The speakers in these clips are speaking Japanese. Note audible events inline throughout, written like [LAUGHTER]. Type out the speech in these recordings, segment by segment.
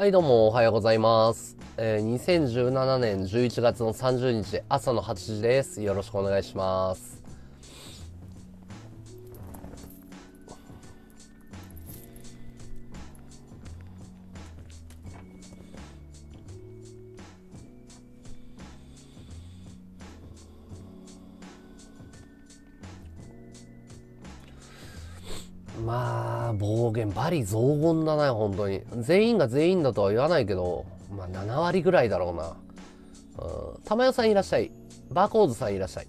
はい、どうもおはようございます。えー、2017年11月の30日朝の8時です。よろしくお願いします。暴言、バリ雑言だな、本当に。全員が全員だとは言わないけど、まあ、7割ぐらいだろうな。うん、玉代さんいらっしゃい。バーコーズさんいらっしゃい。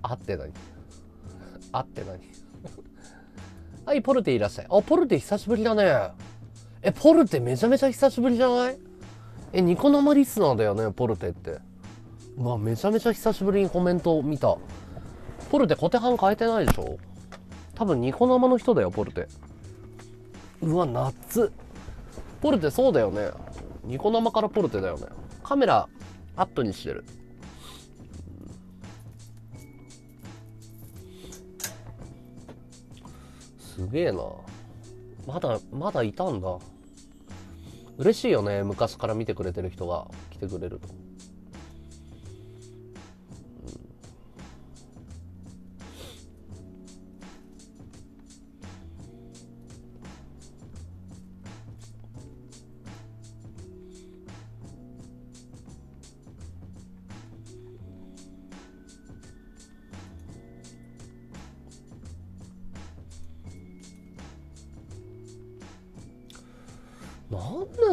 あって何あって何はい、ポルテいらっしゃい。あ、ポルテ久しぶりだね。え、ポルテめちゃめちゃ久しぶりじゃない？え、ニコ生リスナーだよね、ポルテって。うわめちゃめちゃ久しぶりにコメントを見た。ポルテ小手半変えてないでしょ？多分ニコ生の人だよポルテ。うわ夏。ポルテそうだよね。ニコ生からポルテだよね。カメラアップにしてる。すげえな。まだまだいたんだ。嬉しいよね昔から見てくれてる人が来てくれると。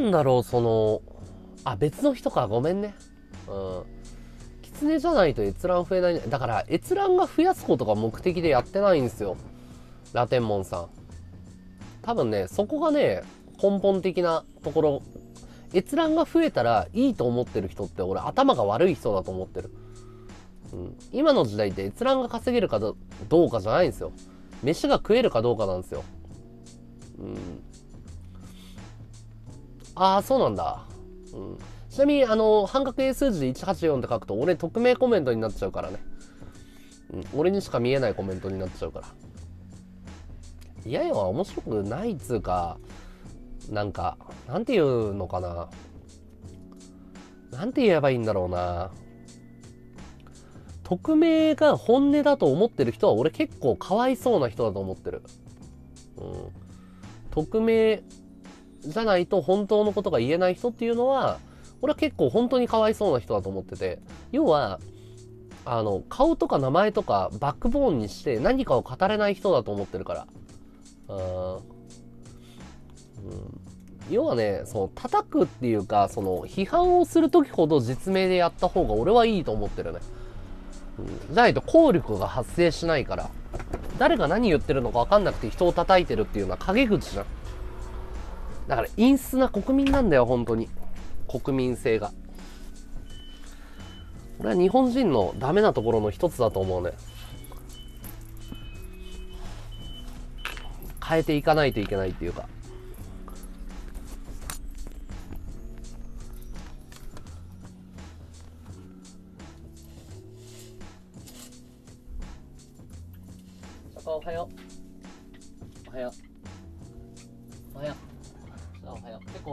なんだろうそのあ別の人かごめんね。うん。狐じゃないと閲覧増えないだから閲覧が増やすことが目的でやってないんですよ。ラテンモンさん。多分ねそこがね根本的なところ。閲覧が増えたらいいと思ってる人って俺頭が悪い人だと思ってる、うん、今の時代って閲覧が稼げるかどうかじゃないんですよ。飯が食えるかどうかなんですよ。うん。ああ、そうなんだ。うん。ちなみに、あの、半角英数字で184って書くと、俺、匿名コメントになっちゃうからね。うん。俺にしか見えないコメントになっちゃうから。いやいや、面白くないっつうか、なんか、なんていうのかな。なんて言えばいいんだろうな。匿名が本音だと思ってる人は、俺結構かわいそうな人だと思ってる。うん。匿名じゃないと本当のことが言えない人っていうのは俺は結構本当にかわいそうな人だと思ってて。要はあの顔とか名前とかバックボーンにして何かを語れない人だと思ってるから。うん、要はねその叩くっていうかその批判をする時ほど実名でやった方が俺はいいと思ってるね、うん、じゃないと効力が発生しないから。誰が何言ってるのか分かんなくて人を叩いてるっていうのは陰口じゃん。だから陰湿な国民なんだよ、本当に。国民性が。これは日本人のダメなところの一つだと思うね。変えていかないといけないっていうか。おはよう。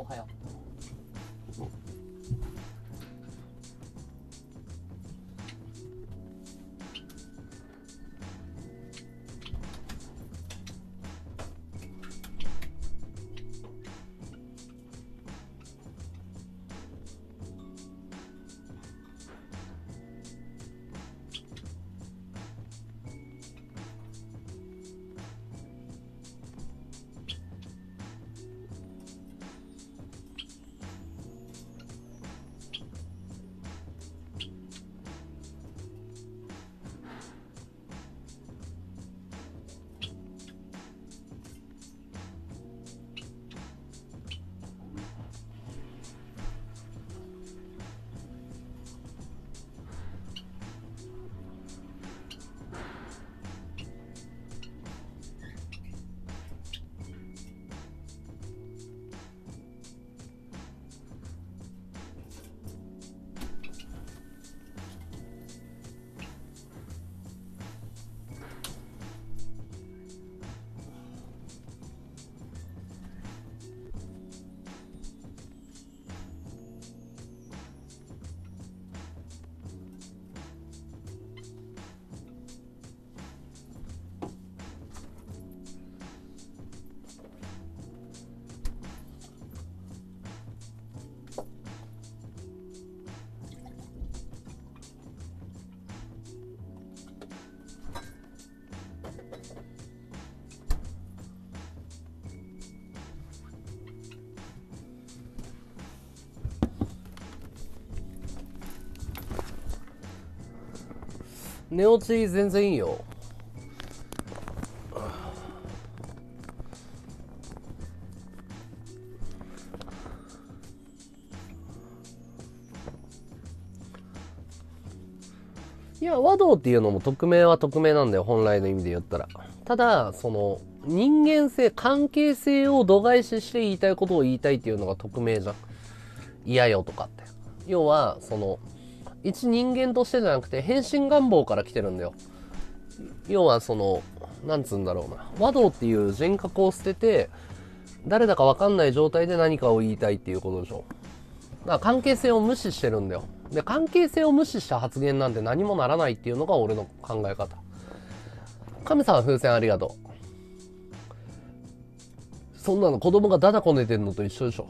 はよう。寝落ち全然いいよ。いや和道っていうのも匿名は匿名なんだよ本来の意味で言ったら。ただその人間性関係性を度外視して言いたいことを言いたいっていうのが匿名じゃん。嫌よとかって。要はその一人間としてじゃなくて変身願望から来てるんだよ。要はそのなんつうんだろうな。和道っていう人格を捨てて誰だか分かんない状態で何かを言いたいっていうことでしょ。だから関係性を無視してるんだよ。で関係性を無視した発言なんて何もならないっていうのが俺の考え方。神様風船ありがとう。そんなの子供がダダこねてんのと一緒でしょ。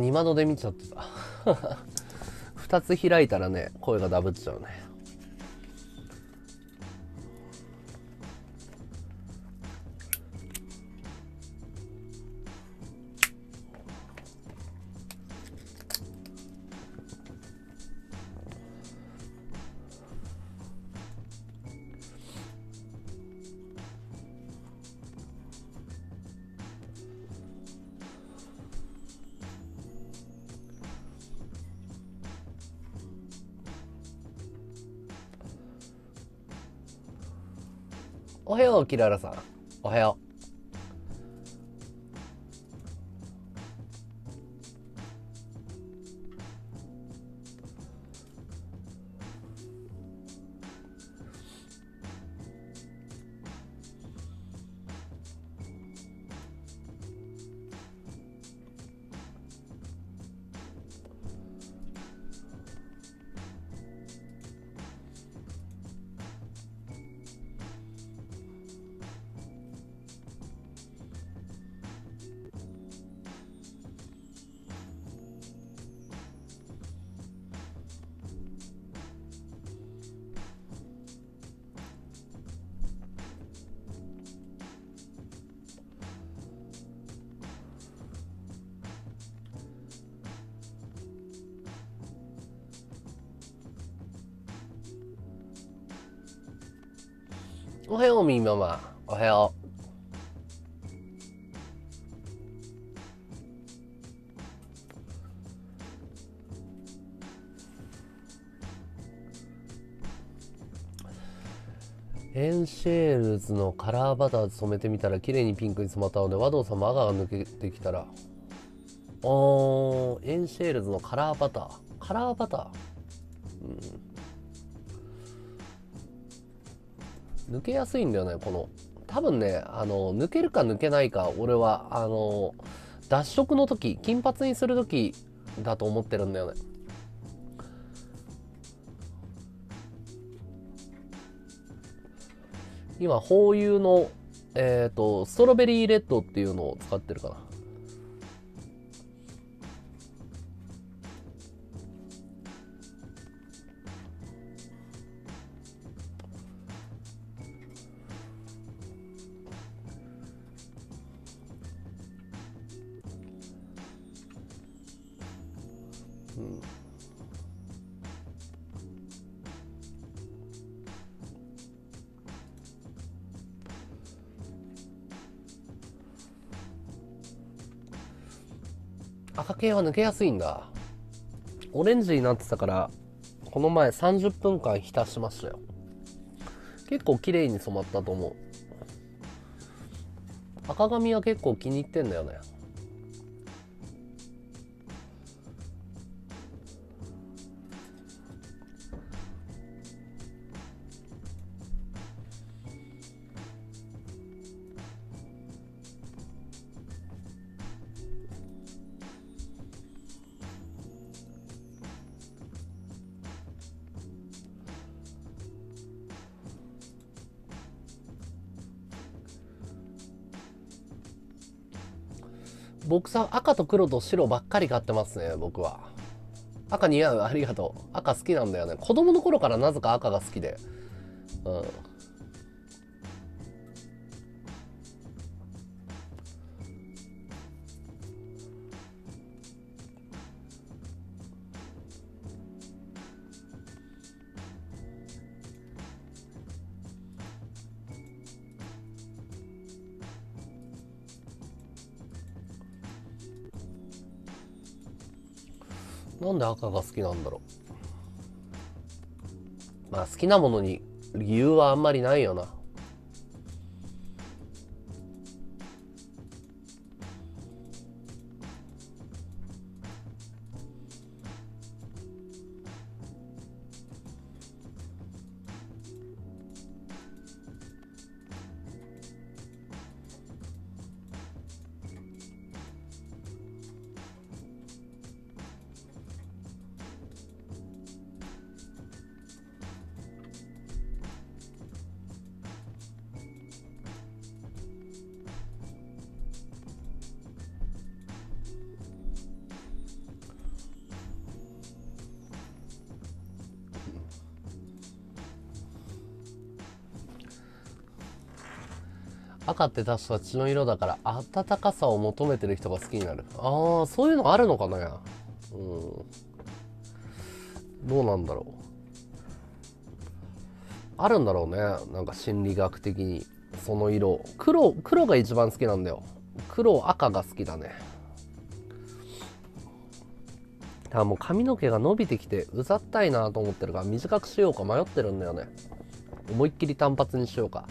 2、窓で見ちゃってた。[LAUGHS] 2つ開いたらね、声がダブっちゃうね。キララさん。おはよのカラーバター染めてみたら綺麗にピンクに染まったので和道さんも赤が抜けてきたら。おーエンシェールズのカラーバター。カラーバター？抜けやすいんだよねこの。多分ねあの抜けるか抜けないか俺はあの脱色の時金髪にする時だと思ってるんだよね。今ホーユーのえっ、とストロベリーレッドっていうのを使ってるかな。系は抜けやすいんだ。オレンジになってたからこの前30分間浸しましたよ。結構綺麗に染まったと思う。赤髪は結構気に入ってんだよね。さん赤と黒と白ばっかり買ってますね僕は。赤似合うありがとう。赤好きなんだよね。子供の頃からなぜか赤が好きで。うん。んで赤が好きなんだろう。まあ好きなものに理由はあんまりないよな。赤って確か血の色だから暖かさを求めてる人が好きになる。ああそういうのあるのかな。うん。どうなんだろう。あるんだろうね。なんか心理学的にその色。黒黒が一番好きなんだよ。黒赤が好きだね。あもう髪の毛が伸びてきてうざったいなと思ってるから短くしようか迷ってるんだよね。思いっきり単発にしようか。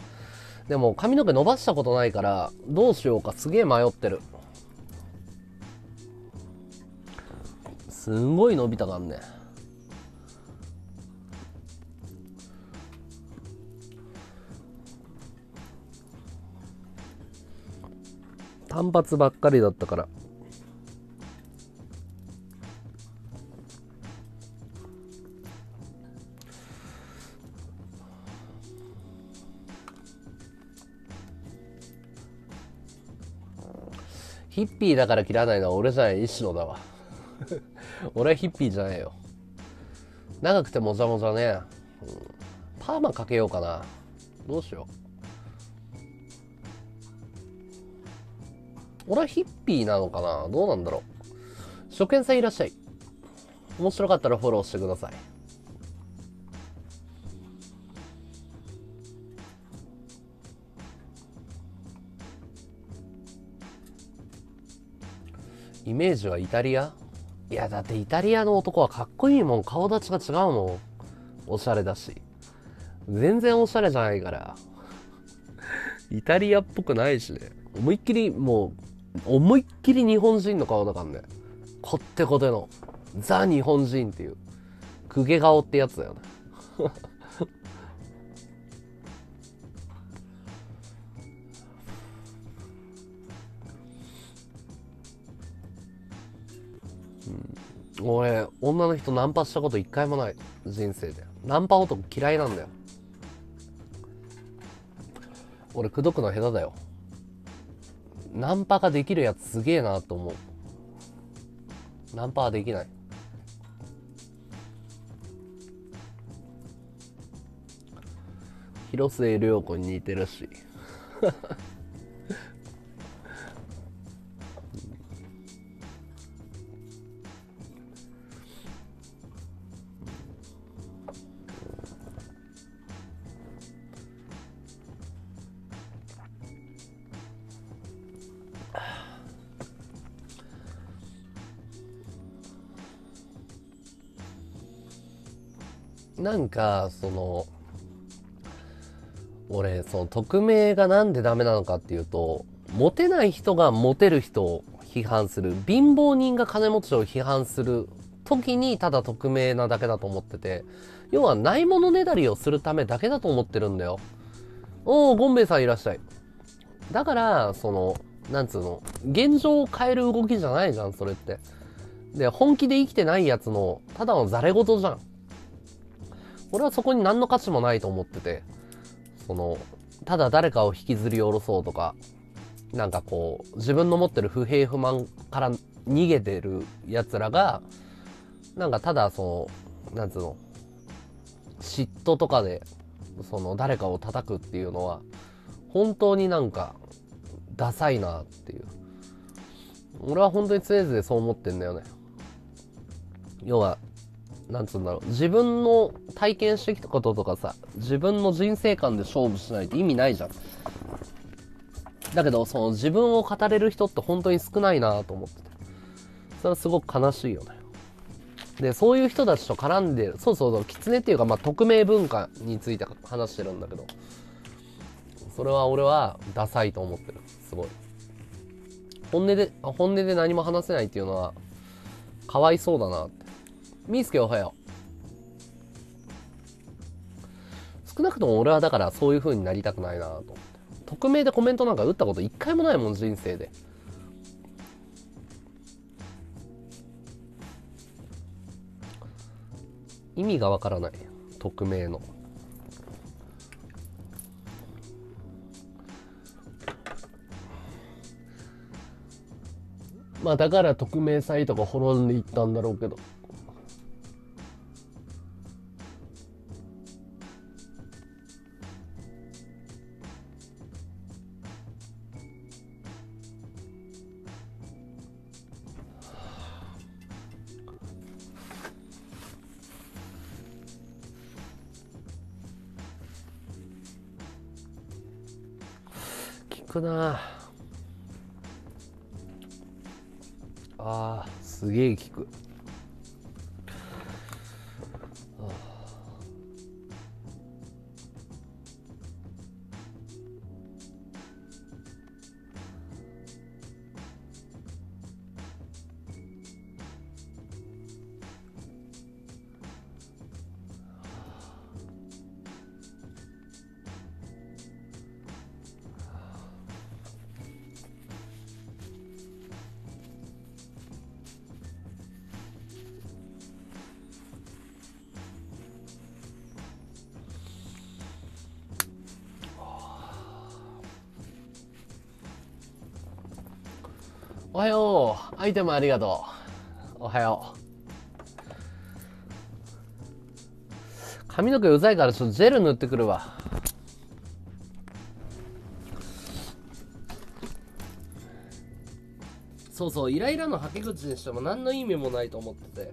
でも髪の毛伸ばしたことないからどうしようかすげえ迷ってる。すんごい伸びたかんね。単発ばっかりだったから。ヒッピーだから切らないのは俺じゃない石野だわ。[LAUGHS] 俺はヒッピーじゃないよ。長くてもじゃもじゃね、うん、パーマかけようかな。どうしよう。俺はヒッピーなのかな。どうなんだろう。初見さんいらっしゃい。面白かったらフォローしてくださいメージはイタリア？いやだってイタリアの男はかっこいいもん。顔立ちが違うもん。おしゃれだし。全然おしゃれじゃないから。イタリアっぽくないしね。思いっきりもう思いっきり日本人の顔だからね。こってこての。ザ日本人っていう。公家顔ってやつだよね。俺女の人ナンパしたこと一回もない。人生で。ナンパ男嫌いなんだよ。俺口説くの下手だよ。ナンパができるやつすげえなと思う。ナンパはできない。広末涼子に似てるし。なんかその俺その匿名がなんでダメなのかっていうとモテない人がモテる人を批判する貧乏人が金持ちを批判する時にただ匿名なだけだと思ってて要はないものねだりをするためだけだと思ってるんだよ。おおゴンベイさんいらっしゃい。だからそのなんつうの現状を変える動きじゃないじゃんそれって。で本気で生きてないやつのただのざれ言じゃん。俺はそこに何の価値もないと思ってて、その、ただ誰かを引きずり下ろそうとか、なんかこう、自分の持ってる不平不満から逃げてる奴らが、なんかただそのなんつうの嫉妬とかでその誰かを叩くっていうのは本当になんかダサいなっていう。俺は本当に常々そう思ってんだよね。要はなんつうんだろう。自分の体験してきたこととかさ自分の人生観で勝負しないと意味ないじゃん。だけどその自分を語れる人って本当に少ないなと思ってて。それはすごく悲しいよね。でそういう人たちと絡んでる。そうそうそう。狐っていうかまあ匿名文化について話してるんだけど。それは俺はダサいと思ってる。すごい。本音で本音で何も話せないっていうのはかわいそうだなって。みーすけおはよう。少なくとも俺はだからそういう風になりたくないなと。思って匿名でコメントなんか打ったこと一回もないもん人生で。意味がわからない。匿名の。まあだから匿名サイトが滅んでいったんだろうけど。くな。あーすげえ効く。おはよう。アイテムありがとう。おはよう。髪の毛うざいからちょっとジェル塗ってくるわ。そうそうイライラのはけ口にしても何の意味もないと思ってて。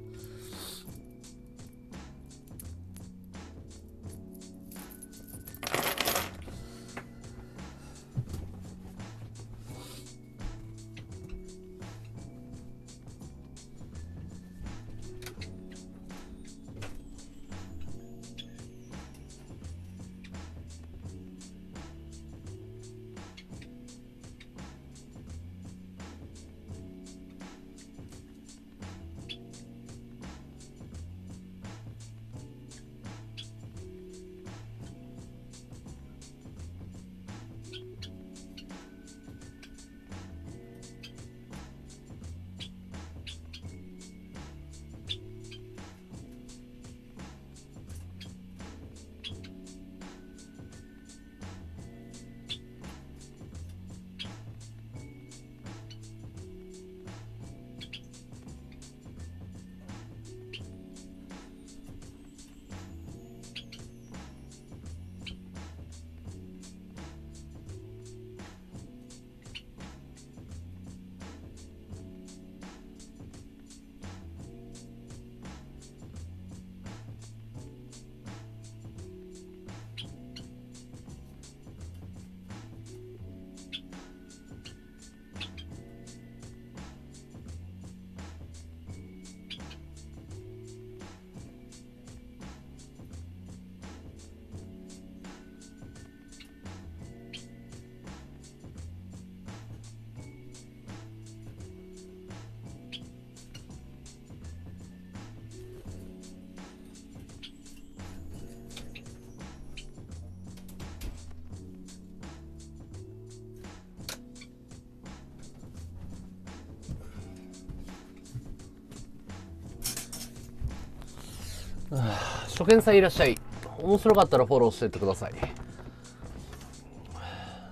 初見さんいらっしゃい面白かったらフォローしてってください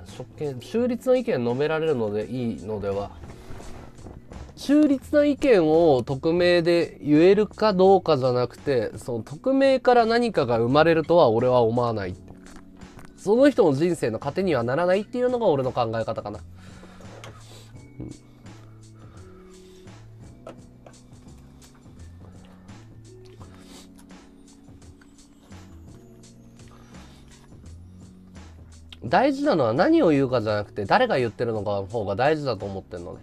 初見中立の意見述べられるのでいいのでは中立な意見を匿名で言えるかどうかじゃなくて、その匿名から何かが生まれるとは俺は思わない。その人の人生の糧にはならないっていうのが俺の考え方かな。大事なのは何を言うかじゃなくて誰が言ってるのかの方が大事だと思ってるのね。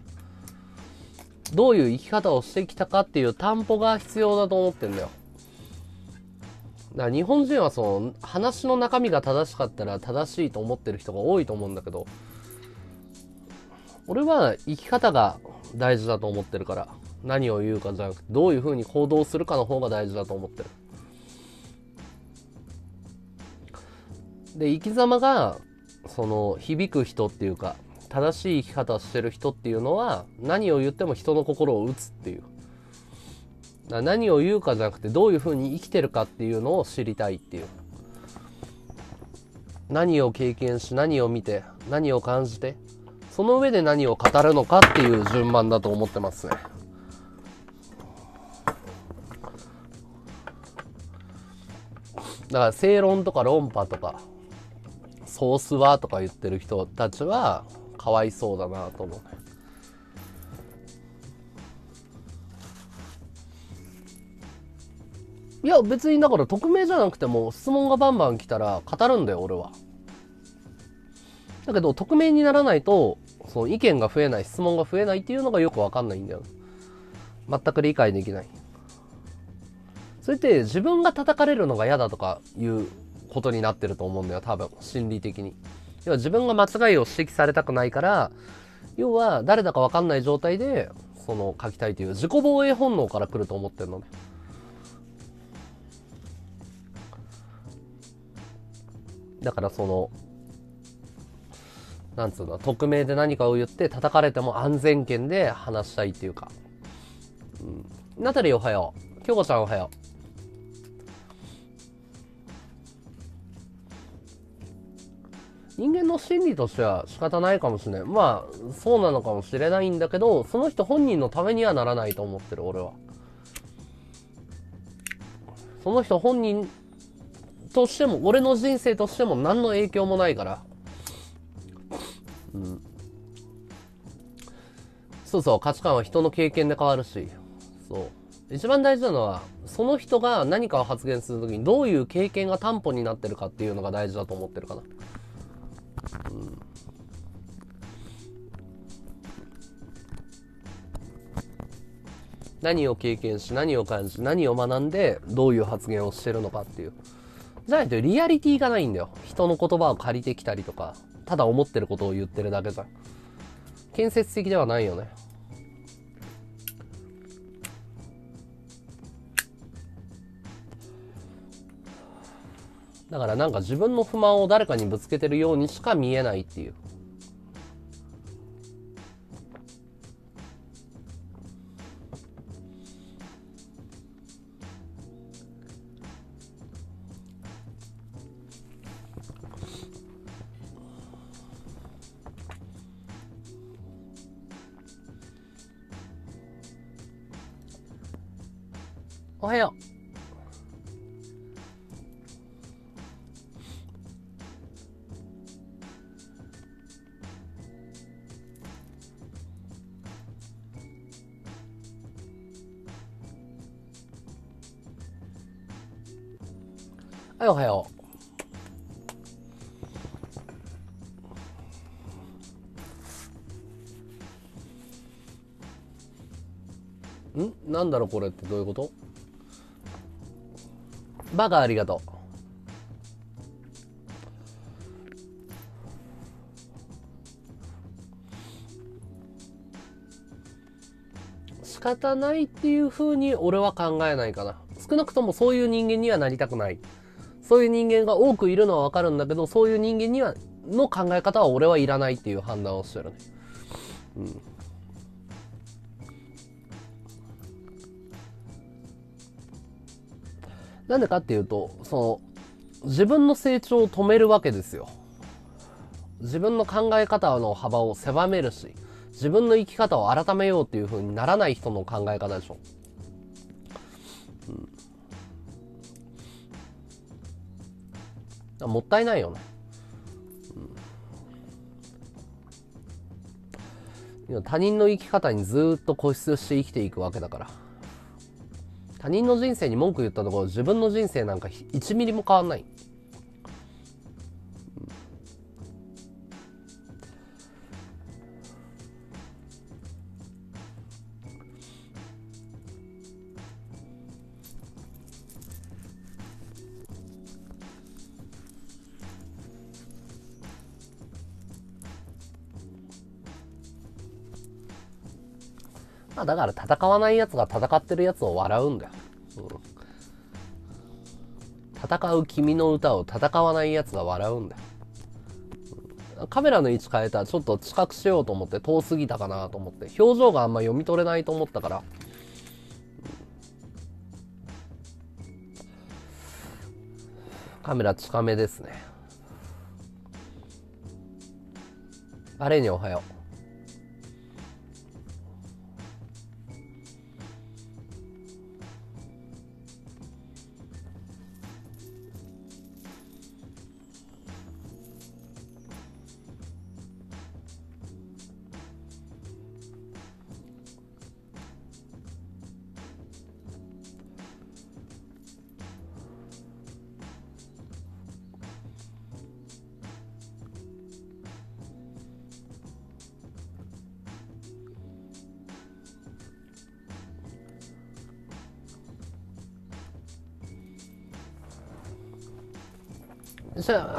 どういう生き方をしてきたかっていう担保が必要だと思ってんだよ。だから日本人はその話の中身が正しかったら正しいと思ってる人が多いと思うんだけど、俺は生き方が大事だと思ってるから、何を言うかじゃなくて、どういうふうに行動するかの方が大事だと思ってる。で、生き様が、その、響く人っていうか、正しい生き方をしてる人っていうのは何を言っても人の心を打つっていう。何を言うかじゃなくてどういうふうに生きてるかっていうのを知りたいっていう。何を経験し何を見て何を感じてその上で何を語るのかっていう順番だと思ってますね。だから正論とか論破とかソースはとか言ってる人たちはかわいそうだなと思うね。いや別にだから匿名じゃなくても質問がバンバン来たら語るんだよ俺は。だけど匿名にならないとその意見が増えない質問が増えないっていうのがよくわかんないんだよ。全く理解できない。それって自分が叩かれるのが嫌だとかいうことになってると思うんだよ多分心理的に。要は自分が間違いを指摘されたくないから、要は誰だかわかんない状態で、その書きたいという自己防衛本能から来ると思ってるのね。だからその、なんつうの、匿名で何かを言って叩かれても安全圏で話したいっていうか。うん。ナタリーおはよう。京子ちゃんおはよう。人間の心理としては仕方ないかもしれない。まあ、そうなのかもしれないんだけど、その人本人のためにはならないと思ってる、俺は。その人本人としても、俺の人生としても何の影響もないから。うん。そうそう、価値観は人の経験で変わるし。そう。一番大事なのは、その人が何かを発言するときにどういう経験が担保になってるかっていうのが大事だと思ってるかな。うん。何を経験し何を感じ何を学んでどういう発言をしてるのかっていう。じゃないとリアリティがないんだよ。人の言葉を借りてきたりとかただ思ってることを言ってるだけじゃん。建設的ではないよね。だからなんか自分の不満を誰かにぶつけてるようにしか見えないっていう。おはよう。はい、おはよう。ん？なんだろうこれってどういうこと？バカありがとう。仕方ないっていうふうに俺は考えないかな。少なくともそういう人間にはなりたくない。そういう人間が多くいるのはわかるんだけど、そういう人間には、の考え方は俺はいらないっていう判断をしてるね。うん。なんでかっていうと、その、自分の成長を止めるわけですよ。自分の考え方の幅を狭めるし、自分の生き方を改めようっていう風にならない人の考え方でしょ。うん、もったいないよね。うん、他人の生き方にずっと固執して生きていくわけだから。他人の人生に文句言ったところ自分の人生なんか1ミリも変わんない。まあだから戦わない奴が戦ってる奴を笑うんだよ。うん、戦う君の歌を戦わない奴が笑うんだよ。カメラの位置変えたらちょっと近くしようと思って遠すぎたかなと思って。表情があんま読み取れないと思ったから、カメラ近めですね。あれにおはよう。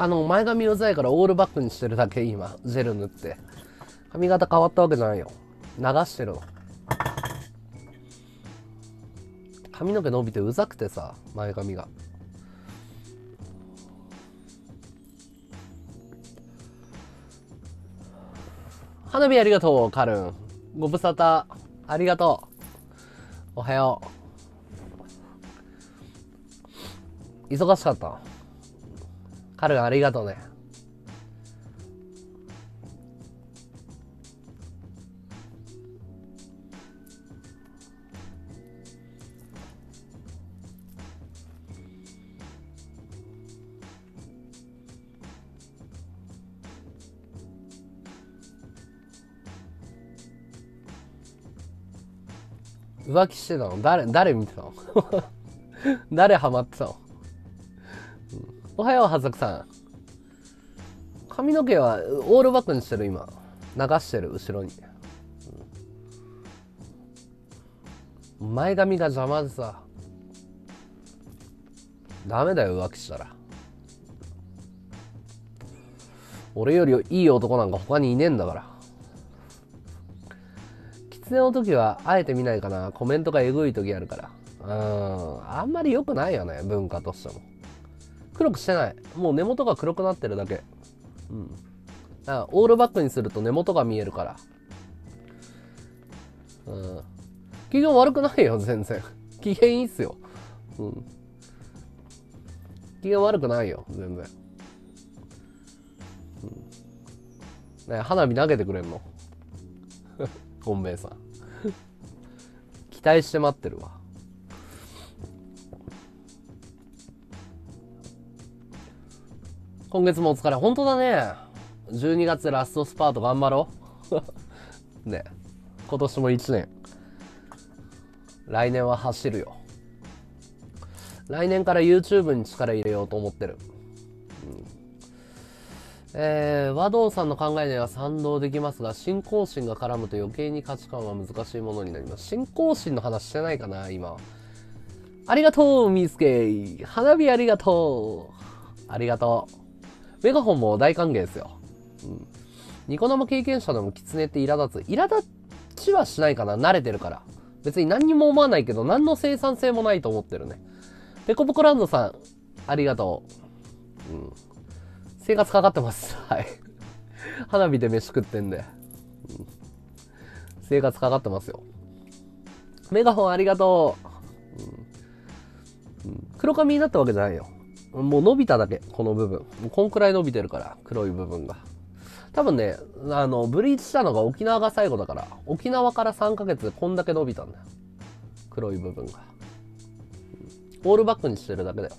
あ、の、前髪うざいからオールバックにしてるだけ、今。ジェル塗って。髪型変わったわけじゃないよ。流してるの。髪の毛伸びてうざくてさ、前髪が。花火ありがとう、カルン。ご無沙汰。ありがとう。おはよう。忙しかったカルありがとうね。浮気してたの？誰、誰見てたの？[LAUGHS] 誰ハマってたの？おはよう、はずくさん。髪の毛はオールバックにしてる、今。流してる、後ろに。前髪が邪魔でさ。ダメだよ、浮気したら。俺よりいい男なんか他にいねえんだから。狐の時はあえて見ないかな。コメントがえぐい時あるから。うん。あんまり良くないよね、文化としても。黒くしてない。もう根元が黒くなってるだけ。うん。だからオールバックにすると根元が見えるから。うん。機嫌悪くないよ、全然。[LAUGHS] 機嫌いいっすよ。うん。機嫌悪くないよ、全然。うん。ね花火投げてくれんの [LAUGHS] 本命さん。[LAUGHS] 期待して待ってるわ。今月もお疲れ。本当だね。12月ラストスパート頑張ろう。[LAUGHS] ね。今年も1年。来年は走るよ。来年から YouTube に力入れようと思ってる。うん、えー、和道さんの考えには賛同できますが、信仰心が絡むと余計に価値観は難しいものになります。信仰心の話してないかな、今。ありがとう、ミスケイ。花火ありがとう。ありがとう。メガホンも大歓迎ですよ。うん。ニコ生経験者でもキツネって苛立つ。苛立ちはしないかな慣れてるから。別に何にも思わないけど、何の生産性もないと思ってるね。ペコポコランドさん、ありがとう。うん。生活かかってます。[LAUGHS] はい。花火で飯食ってんで。うん、生活かかってますよ。メガホンありがとう。うん、黒髪になったわけじゃないよ。もう伸びただけ、この部分。もうこんくらい伸びてるから、黒い部分が。多分ね、あの、ブリーチしたのが沖縄が最後だから、沖縄から3ヶ月でこんだけ伸びたんだよ。黒い部分が。オールバックにしてるだけだよ。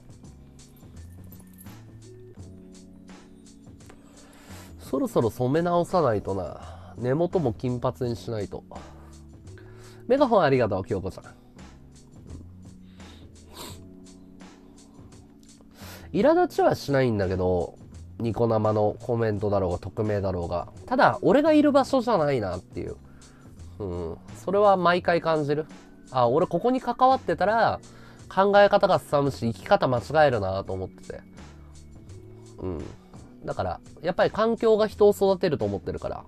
そろそろ染め直さないとな。根元も金髪にしないと。メガホンありがとう、京子ちゃん。苛立ちはしないんだけど、ニコ生のコメントだろうが、匿名だろうが。ただ、俺がいる場所じゃないなっていう。うん。それは毎回感じる。あ、俺ここに関わってたら、考え方がすさむし、生き方間違えるなと思ってて。うん。だから、やっぱり環境が人を育てると思ってるから、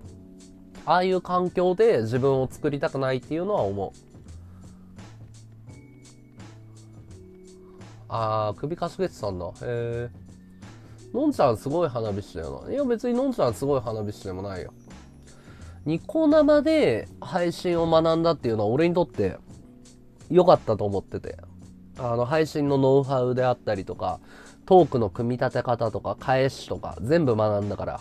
ああいう環境で自分を作りたくないっていうのは思う。あー、首かしげてたんだ。へえ。のんちゃんすごい花火師だよな。いや別にのんちゃんすごい花火師でもないよ。ニコ生で配信を学んだっていうのは俺にとって良かったと思ってて。あの配信のノウハウであったりとか、トークの組み立て方とか返しとか全部学んだから、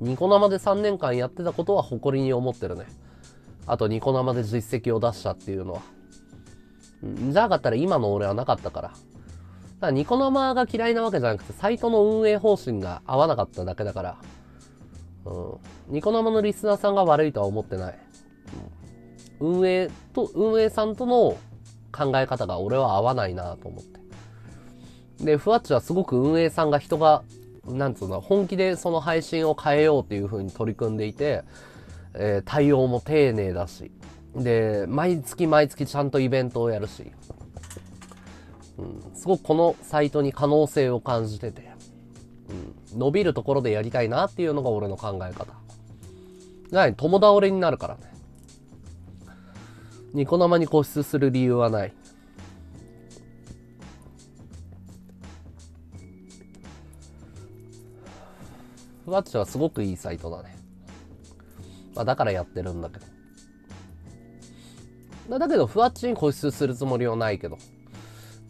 ニコ生で3年間やってたことは誇りに思ってるね。あとニコ生で実績を出したっていうのは。じゃなかったら今の俺はなかったから。だニコ生が嫌いなわけじゃなくて、サイトの運営方針が合わなかっただけだから、うん、ニコ生のリスナーさんが悪いとは思ってない。運営と、運営さんとの考え方が俺は合わないなと思って。で、ふわっちはすごく運営さんが人が、なんつうの、本気でその配信を変えようっていう風に取り組んでいて、えー、対応も丁寧だし、で、毎月毎月ちゃんとイベントをやるし、うん、すごくこのサイトに可能性を感じてて、うん、伸びるところでやりたいなっていうのが俺の考え方。何友倒れになるからね。ニコ生に固執する理由はない。ふわっちはすごくいいサイトだね。まあ、だからやってるんだけど。だけど、ふわっちに固執するつもりはないけど。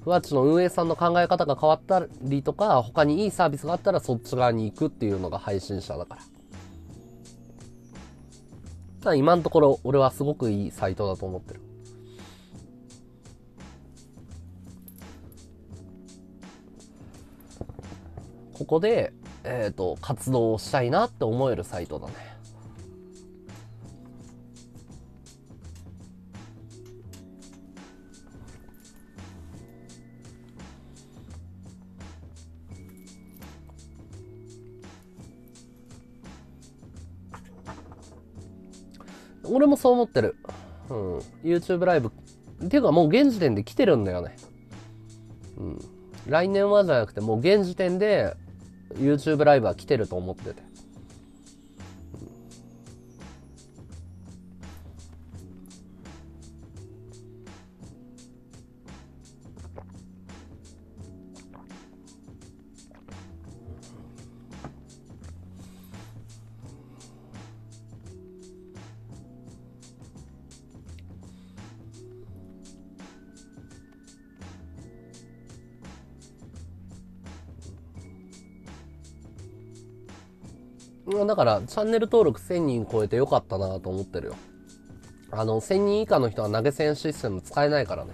ふわっちの運営さんの考え方が変わったりとか、他にいいサービスがあったらそっち側に行くっていうのが配信者だから。ただ今のところ俺はすごくいいサイトだと思ってる。ここでえっ、ー、と、活動をしたいなって思えるサイトだね。俺もそう思ってる。うん。YouTube ライブ。っていうかもう現時点で来てるんだよね。うん。来年はじゃなくてもう現時点で YouTube ライブは来てると思ってて。だから、チャンネル登録1000人超えてよかったなと思ってるよ。あの、1000人以下の人は投げ銭システム使えないからね。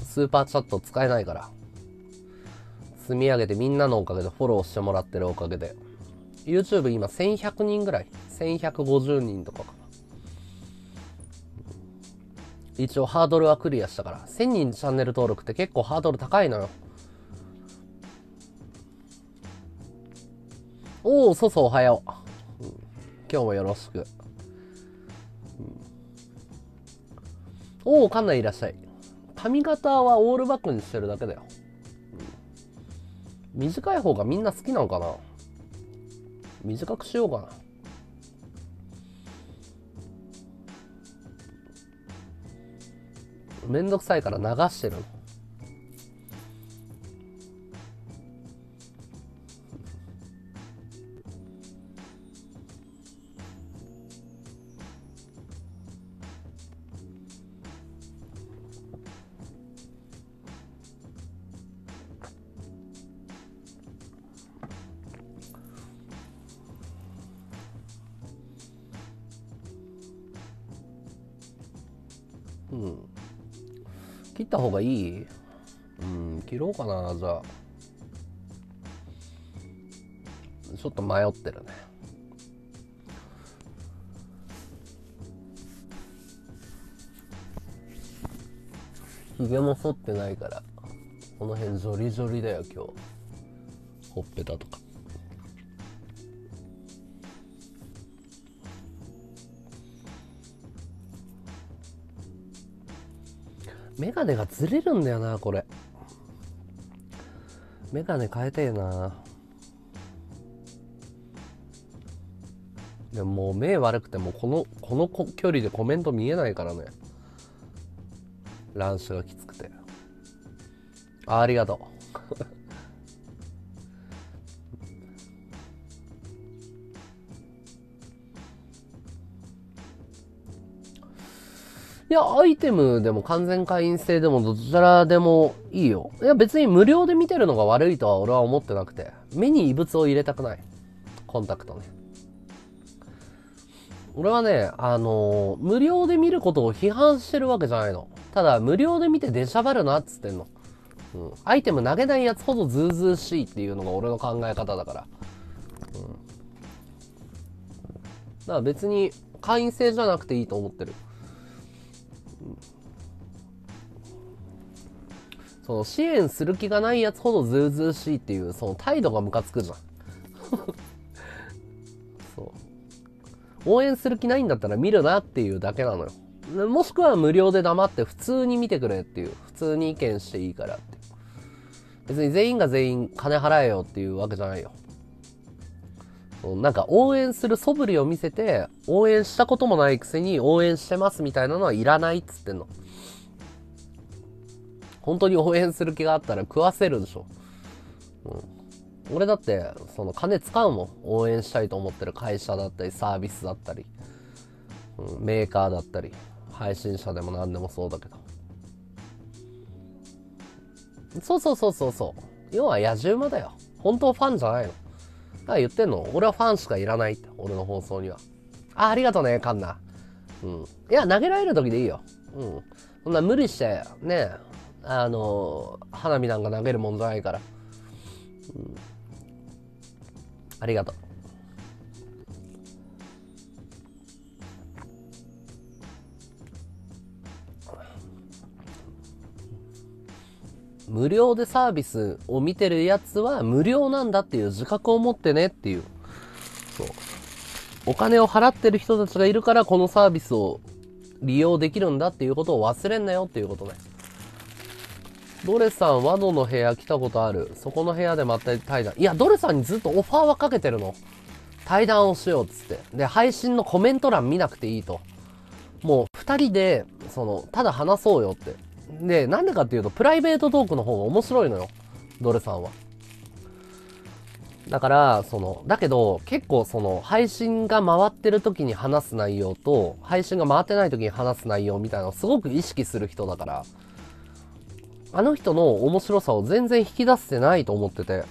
スーパーチャット使えないから。積み上げてみんなのおかげでフォローしてもらってるおかげで。YouTube 今1100人ぐらい。1150人とかかな。一応ハードルはクリアしたから。1000人チャンネル登録って結構ハードル高いのよ。おお、そうそう、おはよう、今日もよろしく。おお、かんないいらっしゃい。髪型はオールバックにしてるだけだよ。短い方がみんな好きなのかな短くしようかな。めんどくさいから流してるの。うん。切った方がいい？うん切ろうかなじゃあ。ちょっと迷ってるね。ひげも剃ってないからこの辺ジョリジョリだよ今日。ほっぺたとか。メガネがずれるんだよなこれ。メガネ変えてえな。でももう目悪くてもこのこの距離でコメント見えないからね。乱視がきつくて。あありがとう。や、アイテムでも完全会員制でもどちらでもいいよ。いや、別に無料で見てるのが悪いとは俺は思ってなくて、目に異物を入れたくない。コンタクトね。俺はね、あのー、無料で見ることを批判してるわけじゃないの。ただ、無料で見て出しゃばるなっつってんの。うん。アイテム投げないやつほどズうずうしいっていうのが俺の考え方だから。うん。だから別に会員制じゃなくていいと思ってる。その支援する気がないやつほどずうずうしいっていうその態度がムカつくじゃんそう。応援する気ないんだったら見るなっていうだけなのよ。もしくは無料で黙って普通に見てくれっていう。普通に意見していいからって別に全員が全員金払えよっていうわけじゃないよ。なんか応援する素振りを見せて応援したこともないくせに応援してますみたいなのはいらないっつってんの。本当に応援する気があったら食わせるでしょ。うん。俺だって、その金使うもん。応援したいと思ってる会社だったり、サービスだったり、うん、メーカーだったり、配信者でも何でもそうだけど。そうそうそうそうそう。要は野じ馬だよ。本当ファンじゃないの。だから言ってんの俺はファンしかいらないって。俺の放送には。あ、ありがとうね、カンナ。うん。いや、投げられる時でいいよ。うん。そんな無理して、ね、あの花火なんか投げるもんじゃないから、うん、ありがとう無料でサービスを見てるやつは無料なんだっていう自覚を持ってねっていう。そう。お金を払ってる人たちがいるからこのサービスを利用できるんだっていうことを忘れんなよっていうことね。ドレさん、和野の部屋来たことある？そこの部屋でまた対談。いや、ドレさんにずっとオファーはかけてるの。対談をしようっつって。で、配信のコメント欄見なくていいと。もう、二人で、その、ただ話そうよって。で、なんでかっていうと、プライベートトークの方が面白いのよ。ドレさんは。だから、その、だけど、結構その、配信が回ってる時に話す内容と、配信が回ってない時に話す内容みたいなのをすごく意識する人だから、あの人の面白さを全然引き出せてないと思ってて。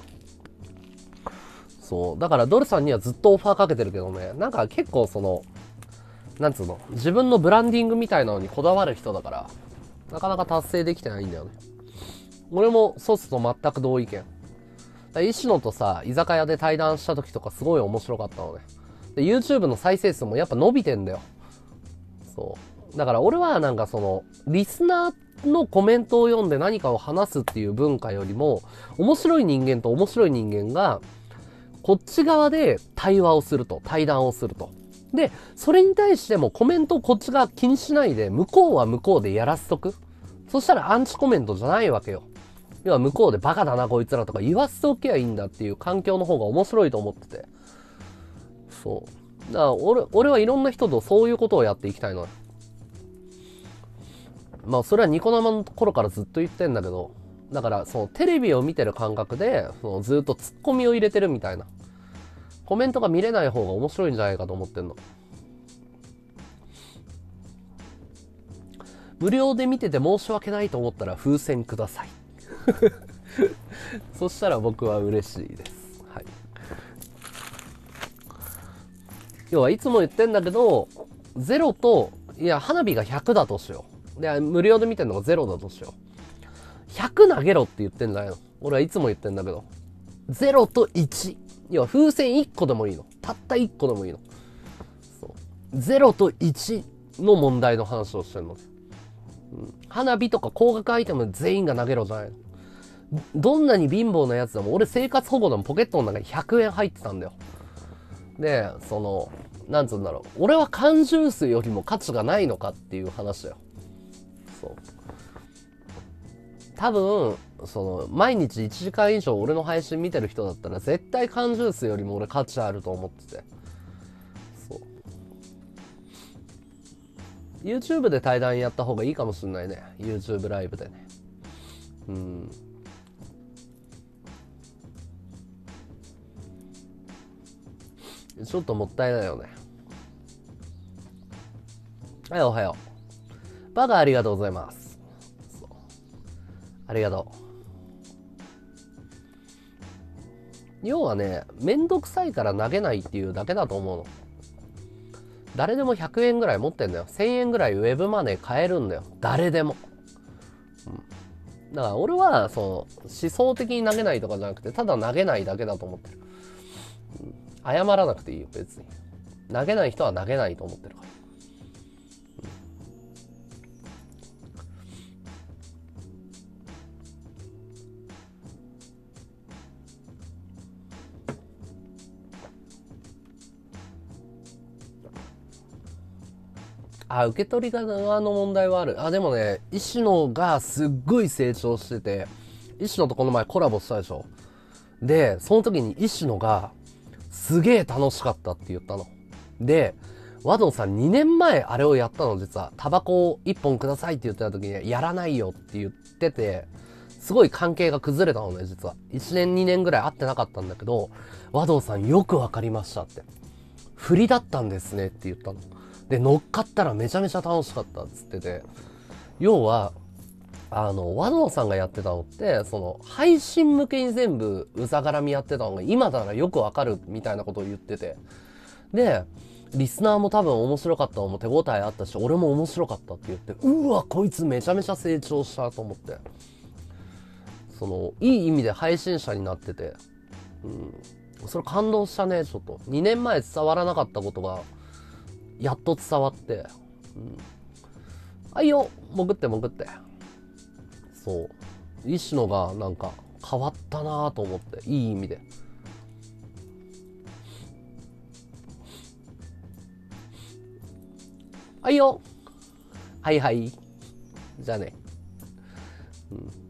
そう。だからドルさんにはずっとオファーかけてるけどね、なんか結構その、なんつうの、自分のブランディングみたいなのにこだわる人だから、なかなか達成できてないんだよね。俺もソースと全く同意見。石野とさ、居酒屋で対談した時とかすごい面白かったのね。で、YouTube の再生数もやっぱ伸びてんだよ。そう。だから俺はなんかその、リスナーのコメントを読んで何かを話すっていう文化よりも、面白い人間と面白い人間が、こっち側で対話をすると、対談をすると。で、それに対してもコメントをこっちが気にしないで、向こうは向こうでやらせとく。そしたらアンチコメントじゃないわけよ。要は向こうでバカだなこいつらとか言わせておけばいいんだっていう環境の方が面白いと思ってて。そう。だから俺、俺はいろんな人とそういうことをやっていきたいの。まあそれはニコ生の頃からずっと言ってんだけど、だからそのテレビを見てる感覚で、そのずっとツッコミを入れてるみたいな。コメントが見れない方が面白いんじゃないかと思ってんの。無料で見てて申し訳ないと思ったら風船ください。[LAUGHS] そしたら僕は嬉しいです。はい。要はいつも言ってんだけど、0と、いや、花火が100だとしよう。で、無料で見てるのが0だとしよう。100投げろって言ってんじゃないの？俺はいつも言ってんだけど。0と1。要は風船1個でもいいの。たった1個でもいいの。そう。0と1の問題の話をしてるの。うん、花火とか高額アイテム全員が投げろじゃないの。どんなに貧乏なやつでも、俺生活保護でもポケットの中に100円入ってたんだよ。で、その、なんつうんだろう。俺は缶ジュースよりも価値がないのかっていう話だよ。多分、その、毎日1時間以上俺の配信見てる人だったら、絶対缶ジュースよりも俺価値あると思ってて。そう。YouTube で対談やった方がいいかもしんないね。YouTube ライブでね。うん。ちょっともったいないよね。はい、おはよう。バカありがとうございます。ありがとう。要はね、めんどくさいから投げないっていうだけだと思うの。誰でも100円ぐらい持ってんだよ。1000円ぐらいウェブマネー買えるんだよ。誰でも。うん。だから俺は、その、思想的に投げないとかじゃなくて、ただ投げないだけだと思ってる。謝らなくていいよ、別に。投げない人は投げないと思ってるから。あ、受け取り側の問題はある。あ、でもね、石野がすっごい成長してて、石野とこの前コラボしたでしょ。で、その時に石野が、すげえ楽しかったって言ったの。で、ワドンさん2年前あれをやったの実は、タバコを1本くださいって言ってた時に、やらないよって言ってて、すごい関係が崩れたのね、実は。1年2年ぐらい会ってなかったんだけど、ワドンさんよくわかりましたって。振りだったんですねって言ったの。で、乗っかったらめちゃめちゃ楽しかったっつってて、要は、あの、和道さんがやってたのって、その、配信向けに全部うざがらみやってたのが今ならよくわかるみたいなことを言ってて。で、リスナーも多分面白かったのも手応えあったし、俺も面白かったって言って、うわ、こいつめちゃめちゃ成長したと思って。その、いい意味で配信者になってて、うん。それ感動したね、ちょっと。2年前伝わらなかったことが、やっと伝わって、うん。いよ、潜って潜って。そう。石野がなんか変わったなと思って。いい意味で。はいよ。はいはい。じゃあね。うん。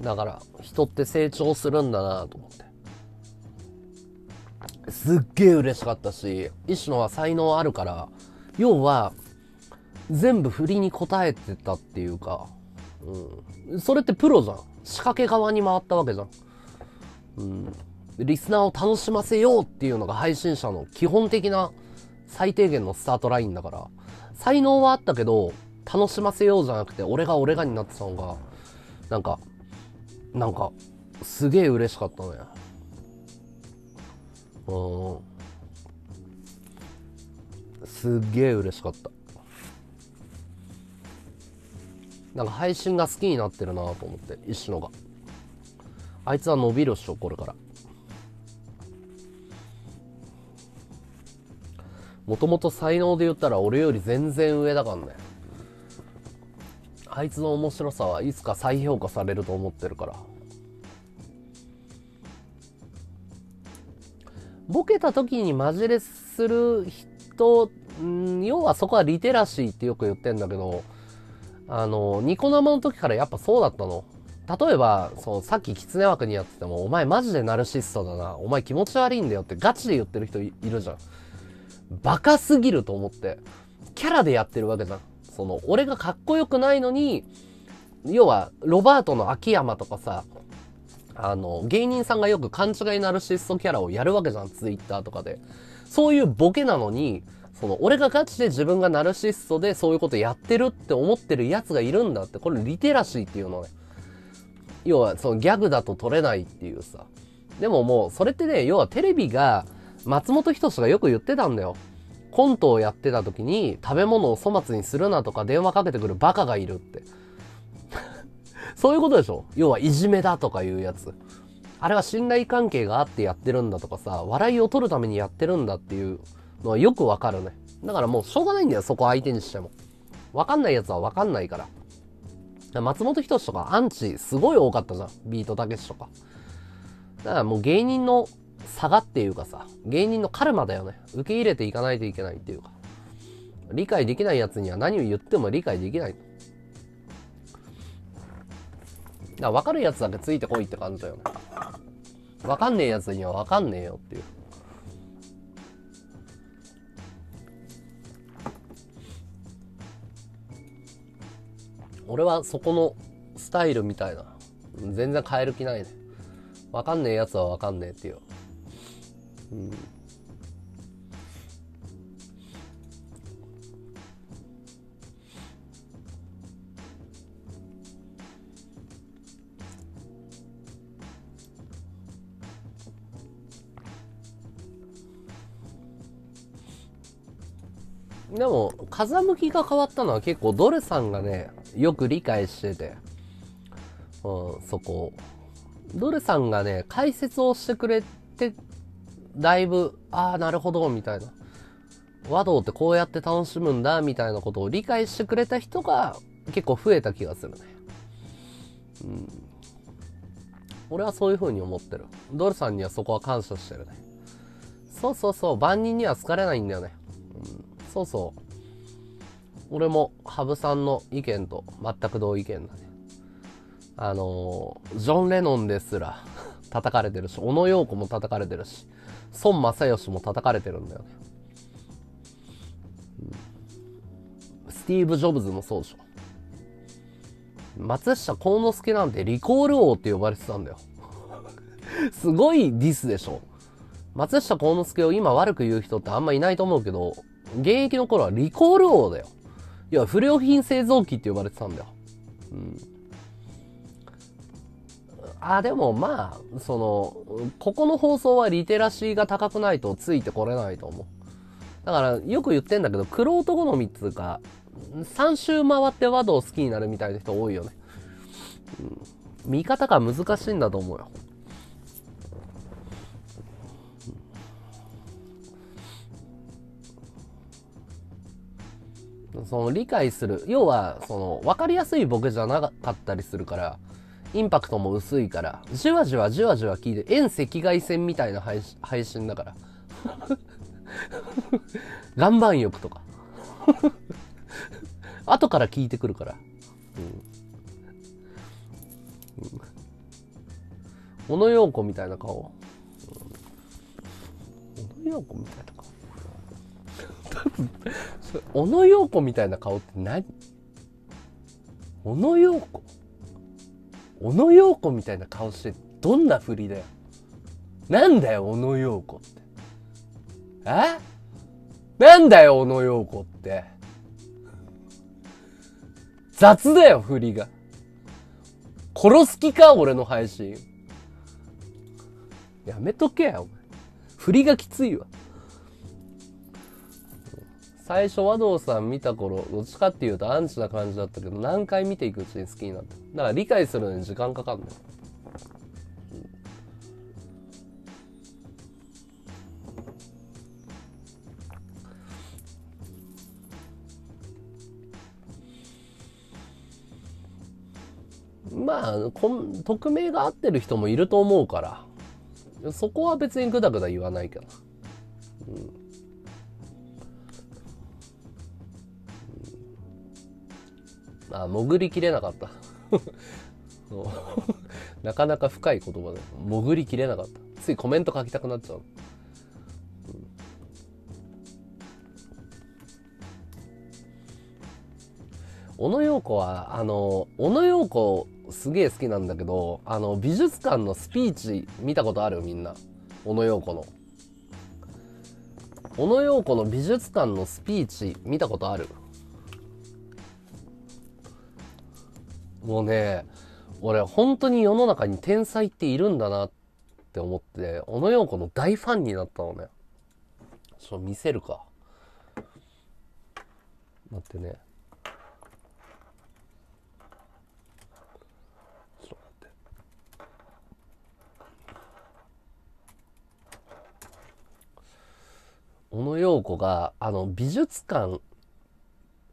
だから人って成長するんだなと思ってすっげえ嬉しかったし、石野は才能あるから、要は、全部振りに応えてたっていうか、うん。それってプロじゃん。仕掛け側に回ったわけじゃん。うん。リスナーを楽しませようっていうのが配信者の基本的な最低限のスタートラインだから、才能はあったけど、楽しませようじゃなくて、俺が俺がになってたのが、なんか、なんか、すげえ嬉しかったね。うんすげえ嬉しかった。なんか配信が好きになってるなと思って石野が。あいつは伸びるっしょこれから。もともと才能で言ったら俺より全然上だからね。あいつの面白さはいつか再評価されると思ってるからボケた時にマジレスする人、ん要はそこはリテラシーってよく言ってんだけど、あの、ニコ生の時からやっぱそうだったの。例えば、そう、さっきキツネ枠にやってても、お前マジでナルシストだな。お前気持ち悪いんだよってガチで言ってる人いるじゃん。バカすぎると思って。キャラでやってるわけじゃん。その、俺がかっこよくないのに、要は、ロバートの秋山とかさ、あの、芸人さんがよく勘違いナルシストキャラをやるわけじゃん、ツイッターとかで。そういうボケなのに、その、俺がガチで自分がナルシストでそういうことやってるって思ってるやつがいるんだって、これリテラシーっていうのね。要は、そのギャグだと取れないっていうさ。でももう、それってね、要はテレビが、松本人志がよく言ってたんだよ。コントをやってた時に、食べ物を粗末にするなとか電話かけてくるバカがいるって。[LAUGHS] そういうことでしょ？要はいじめだとかいうやつ。あれは信頼関係があってやってるんだとかさ、笑いを取るためにやってるんだっていうのはよくわかるね。だからもうしょうがないんだよ、そこ相手にしても。わかんないやつはわかんないから。松本人志とかアンチすごい多かったじゃん。ビートたけしとか。だからもう芸人の差がっていうかさ、芸人のカルマだよね。受け入れていかないといけないっていうか。理解できないやつには何を言っても理解できない。だか分かるやつだけついてこいって感じだよね。分かんねえやつには分かんねえよっていう。俺はそこのスタイルみたいな。全然変える気ないね。わかんねえやつはわかんねえっていう。でも、風向きが変わったのは結構ドルさんがね、よく理解してて、うん、そこ。ドルさんがね、解説をしてくれて、だいぶ、ああ、なるほど、みたいな。和道ってこうやって楽しむんだ、みたいなことを理解してくれた人が結構増えた気がするね。うん。俺はそういう風に思ってる。ドルさんにはそこは感謝してるね。そうそうそう、万人には好かれないんだよね。うん、そうそう。俺も羽生さんの意見と全く同意見だね。あのー、ジョン・レノンですら叩かれてるし、小野洋子も叩かれてるし、孫正義も叩かれてるんだよね。スティーブ・ジョブズもそうでしょ。松下幸之助なんてリコール王って呼ばれてたんだよ。[LAUGHS] すごいディスでしょ。松下幸之助を今悪く言う人ってあんまいないと思うけど、現役の頃はリコール王だよ。いや、不良品製造機って呼ばれてたんだよ。うん。あ、でもまあ、その、ここの放送はリテラシーが高くないとついてこれないと思う。だから、よく言ってんだけど、クロート好みっつうか、3周回って和道好きになるみたいな人多いよね。うん、見方が難しいんだと思うよ。その理解する。要は、その、わかりやすいボケじゃなかったりするから、インパクトも薄いから、じわじわじわじわ聞いて、遠赤外線みたいな配信だから。[LAUGHS] 岩盤浴とか。[LAUGHS] 後から聞いてくるから。うん。小野洋子みたいな顔。小野洋子みたいな顔。[LAUGHS] 多分、小野洋子みたいな顔って何？小野洋子？小野洋子みたいな顔してどんな振りだよ。なんだよ、小野洋子って。え？なんだよ、小野洋子って。雑だよ、振りが。殺す気か、俺の配信。やめとけや、お前。振りがきついわ。最初和道さん見た頃どっちかっていうとアンチな感じだったけど何回見ていくうちに好きになった。だから理解するのに時間かかるのよ、まあこ匿名が合ってる人もいると思うからそこは別にグダグダ言わないけど、うん。あ、潜りきれなかった。[LAUGHS] なかなか深い言葉で、潜りきれなかった。ついコメント書きたくなっちゃう。小野洋子は、あの、小野洋子すげえ好きなんだけど、あの、美術館のスピーチ見たことあるみんな。小野洋子の。小野洋子の美術館のスピーチ見たことあるもうね、俺本当に世の中に天才っているんだなって思って、小野洋子の大ファンになったのね。ちょっと見せるか。待ってね。小野洋子が、あの、美術館、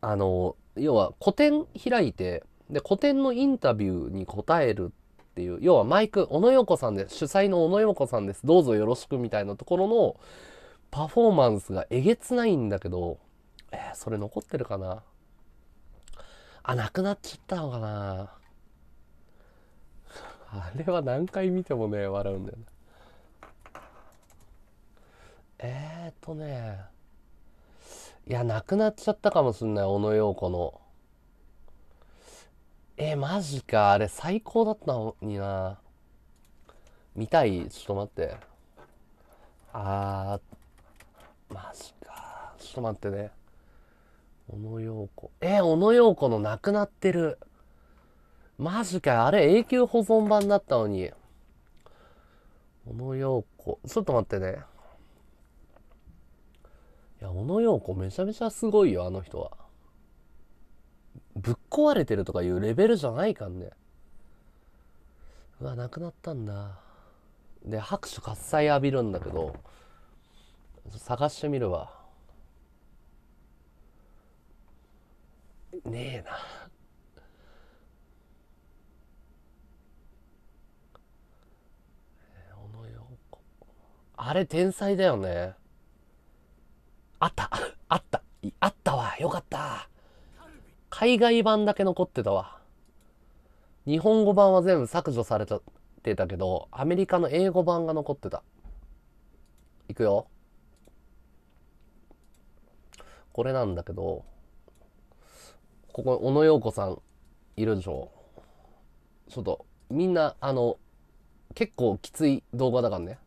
あの、要は個展開いて、で、個展のインタビューに答えるっていう、要はマイク、小野洋子さんです、主催の小野洋子さんです、どうぞよろしくみたいなところのパフォーマンスがえげつないんだけど、えーそれ残ってるかな？あ、なくなっちゃったのかな？あれは何回見てもね、笑うんだよね。えーっとね、いや、なくなっちゃったかもしんない、小野洋子の。えー、マジか。あれ最高だったのにな。見たい？ちょっと待って。あー、マジか。ちょっと待ってね。小野洋子。えー、小野洋子のなくなってる。マジか。あれ永久保存版だったのに。小野洋子。ちょっと待ってね。いや、小野洋子めちゃめちゃすごいよ、あの人は。ぶっ壊れてるとかいうレベルじゃないかんね。うわ、亡くなったんだ。で、拍手喝采浴びるんだけど、探してみるわ。ねえな。小野洋子。あれ天才だよね。あったあったあったわよかった海外版だけ残ってたわ。日本語版は全部削除されてたけど、アメリカの英語版が残ってた。いくよ。これなんだけど、ここ、小野洋子さんいるでしょちょっと、みんな、あの、結構きつい動画だからね。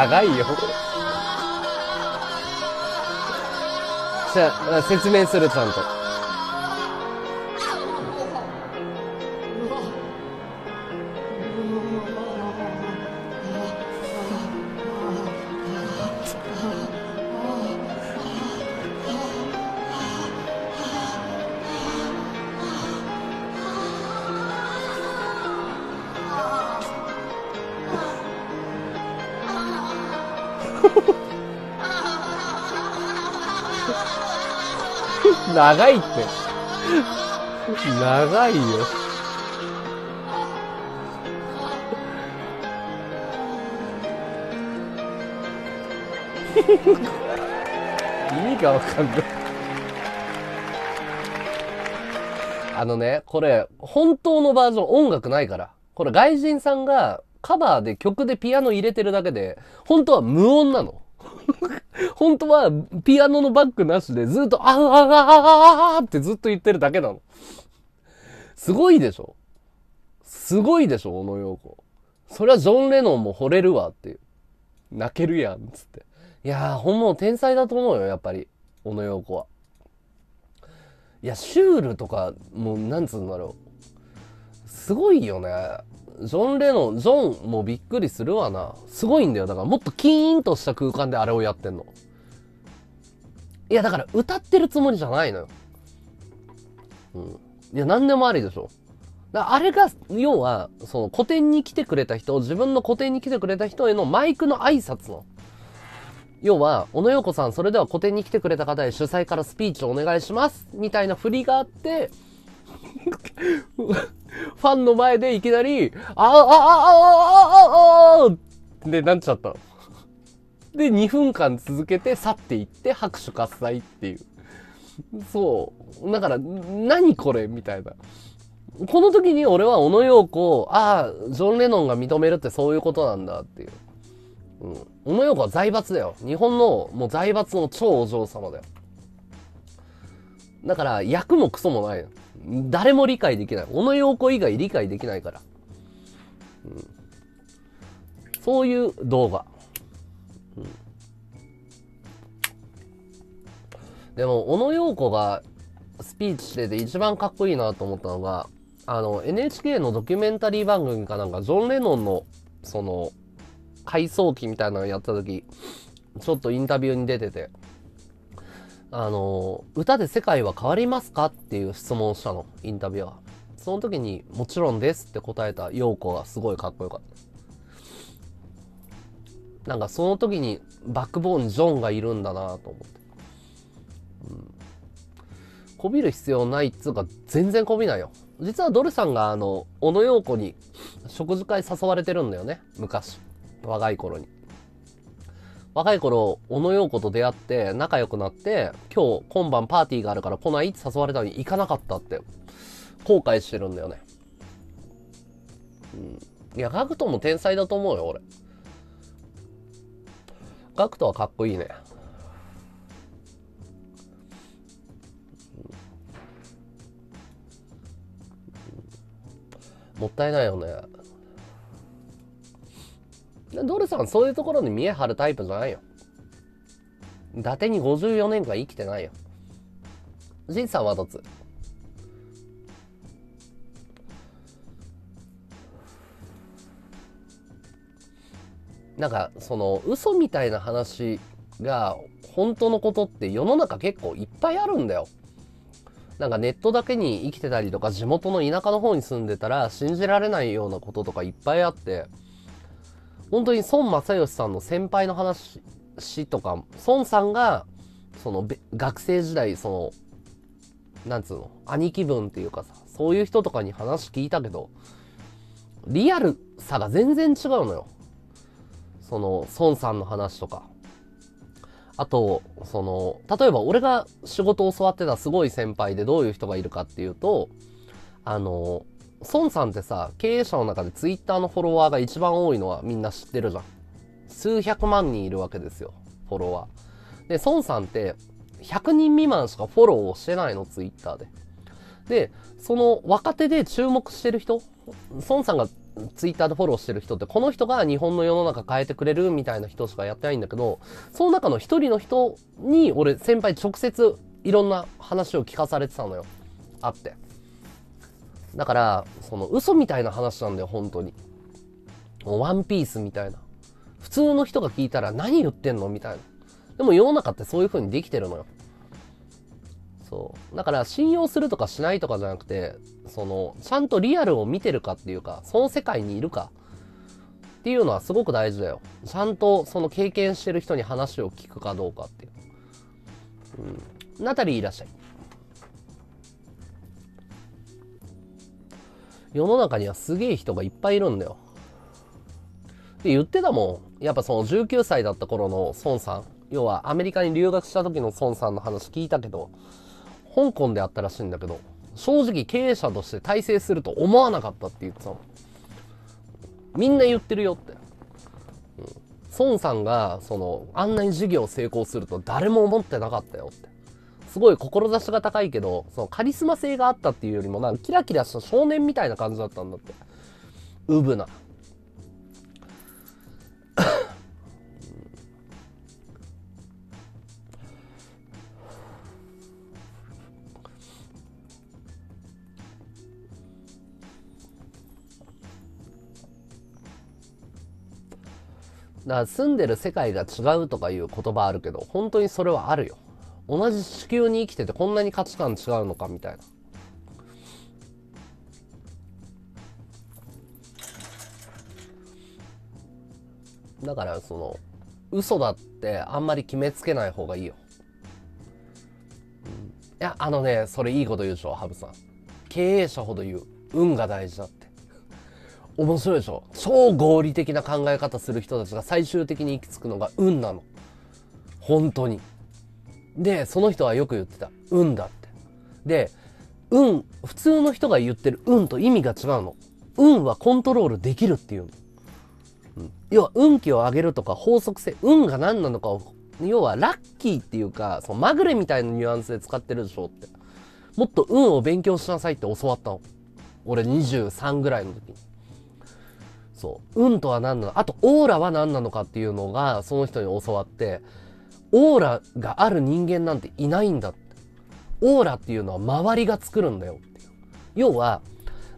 長いよ。じゃあ、説明する、ちゃんと。長いって。長いよ。意味がわかんない。あのね、これ、本当のバージョン音楽ないから。これ外人さんがカバーで曲でピアノ入れてるだけで、本当は無音なの。本当はピアノのバックなしでずっとあーあーあーあーってずっと言ってるだけなの。すごいでしょすごいでしょ小野洋子。それはジョン・レノンも惚れるわっていう。泣けるやん、つって。いやー、本物天才だと思うよ、やっぱり。小野洋子は。いや、シュールとか、もう、なんつうんだろう。すごいよね。ジョン・レノン、ジョンもびっくりするわな。すごいんだよ。だからもっとキーンとした空間であれをやってんの。いや、だから歌ってるつもりじゃないのよ。うん。いや、何でもありでしょ。だあれが、要は、その古典に来てくれた人、自分の古典に来てくれた人へのマイクの挨拶の。要は、小野洋子さん、それでは古典に来てくれた方へ主催からスピーチをお願いします。みたいな振りがあって、[LAUGHS] ファンの前でいきなり、ああ、ああ、ああ、ああ、ってなっちゃったの。で、2分間続けて去っていって拍手喝采っていう。そう。だから、何これみたいな。この時に俺は小野洋子を、ああ、ジョン・レノンが認めるってそういうことなんだっていう。うん。小野洋子は財閥だよ。日本のもう財閥の超お嬢様だよ。だから、役もクソもない。誰も理解できない。小野洋子以外理解できないから。うん、そういう動画。でも、小野洋子がスピーチしてて一番かっこいいなと思ったのが、あの、NHK のドキュメンタリー番組かなんか、ジョン・レノンの、その、回想記みたいなのやった時、ちょっとインタビューに出てて、あの、歌で世界は変わりますかっていう質問をしたの、インタビュアー。その時に、もちろんですって答えた陽子がすごいかっこよかった。なんかその時にバックボーンジョンがいるんだなと思って。うん。こびる必要ないっつうか、全然こびないよ。実はドルさんがあの、小野陽子に食事会誘われてるんだよね、昔。若い頃に。若い頃、小野洋子と出会って仲良くなって、今日今晩パーティーがあるから来ないって誘われたのに行かなかったって、後悔してるんだよね。うん。いや、ガクトも天才だと思うよ、俺。ガクトはかっこいいね。もったいないよね。ドルさんそういうところに見え張るタイプじゃないよ。伊達に54年間生きてないよ。じいさんはどつ。なんかその嘘みたいな話が本当のことって世の中結構いっぱいあるんだよ。なんかネットだけに生きてたりとか地元の田舎の方に住んでたら信じられないようなこととかいっぱいあって本当に孫正義さんの先輩の話とか孫さんがその学生時代そのなんつうの兄貴分っていうかさそういう人とかに話聞いたけどリアルさが全然違うのよ。その孫さんの話とか。あと、その、例えば俺が仕事を教わってたすごい先輩でどういう人がいるかっていうと、あの、孫さんってさ、経営者の中でツイッターのフォロワーが一番多いのはみんな知ってるじゃん。数百万人いるわけですよ、フォロワー。で、孫さんって100人未満しかフォローをしてないの、ツイッターで。で、その若手で注目してる人、孫さんがツイッターでフォローしてる人って、この人が日本の世の中変えてくれるみたいな人しかやってないんだけど、その中の一人の人に、俺、先輩直接いろんな話を聞かされてたのよ。あって。だから、その嘘みたいな話なんだよ、本当に。ワンピースみたいな。普通の人が聞いたら何言ってんのみたいな。でも世の中ってそういう風にできてるのよ。そう。だから信用するとかしないとかじゃなくて、その、ちゃんとリアルを見てるかっていうか、その世界にいるかっていうのはすごく大事だよ。ちゃんとその経験してる人に話を聞くかどうかっていう。うん。ナタリーいらっしゃい。世の中にはすげえ人がいっぱいいるんだよ。で、言ってたもん。やっぱその19歳だった頃の孫さん。要はアメリカに留学した時の孫さんの話聞いたけど、香港であったらしいんだけど、正直経営者として体制すると思わなかったって言ってたの。みんな言ってるよって。うん、孫さんが、その、あんなに事業成功すると誰も思ってなかったよって。すごい志が高いけど、そのカリスマ性があったっていうよりも、なんかキラキラした少年みたいな感じだったんだって。うぶな。だから住んでる世界が違うとかいう言葉あるけど、本当にそれはあるよ。同じ地球に生きててこんなに価値観違うのかみたいな。だからその嘘だってあんまり決めつけない方がいいよ。いや、あのね、それいいこと言うでしょ、ハブさん。経営者ほど言う。運が大事だって。面白いでしょ超合理的な考え方する人たちが最終的に行き着くのが運なの。本当に。で、その人はよく言ってた。運だって。で、運、普通の人が言ってる運と意味が違うの。運はコントロールできるっていうの。うん、要は運気を上げるとか法則性、運が何なのかを、要はラッキーっていうか、そのまぐれみたいなニュアンスで使ってるでしょって。もっと運を勉強しなさいって教わったの。俺23ぐらいの時に。そう。運とは何なの？あと、オーラは何なのかっていうのが、その人に教わって、オーラがある人間なんていないんだって。オーラっていうのは周りが作るんだよっていう。要は、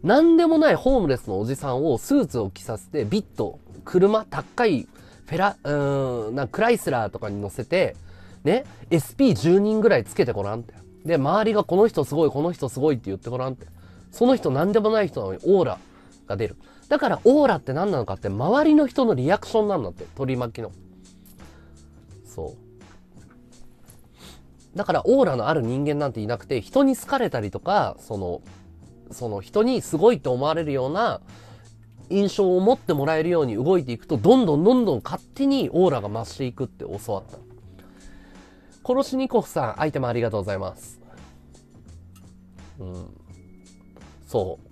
何でもないホームレスのおじさんをスーツを着させて、ビット、車、高いフェラ、うーん、なクライスラーとかに乗せて、ね、SP10 人ぐらいつけてごらんって。で、周りがこの人すごい、この人すごいって言ってごらんって。その人何でもない人なのにオーラが出る。だからオーラって何なのかって周りの人のリアクションなんだって。取り巻きの。そう。だからオーラのある人間なんていなくて、人に好かれたりとか、その、その人にすごいと思われるような印象を持ってもらえるように動いていくと、どんどんどんどん勝手にオーラが増していくって教わった。殺しにこさん、アイテムありがとうございます。うん。そう。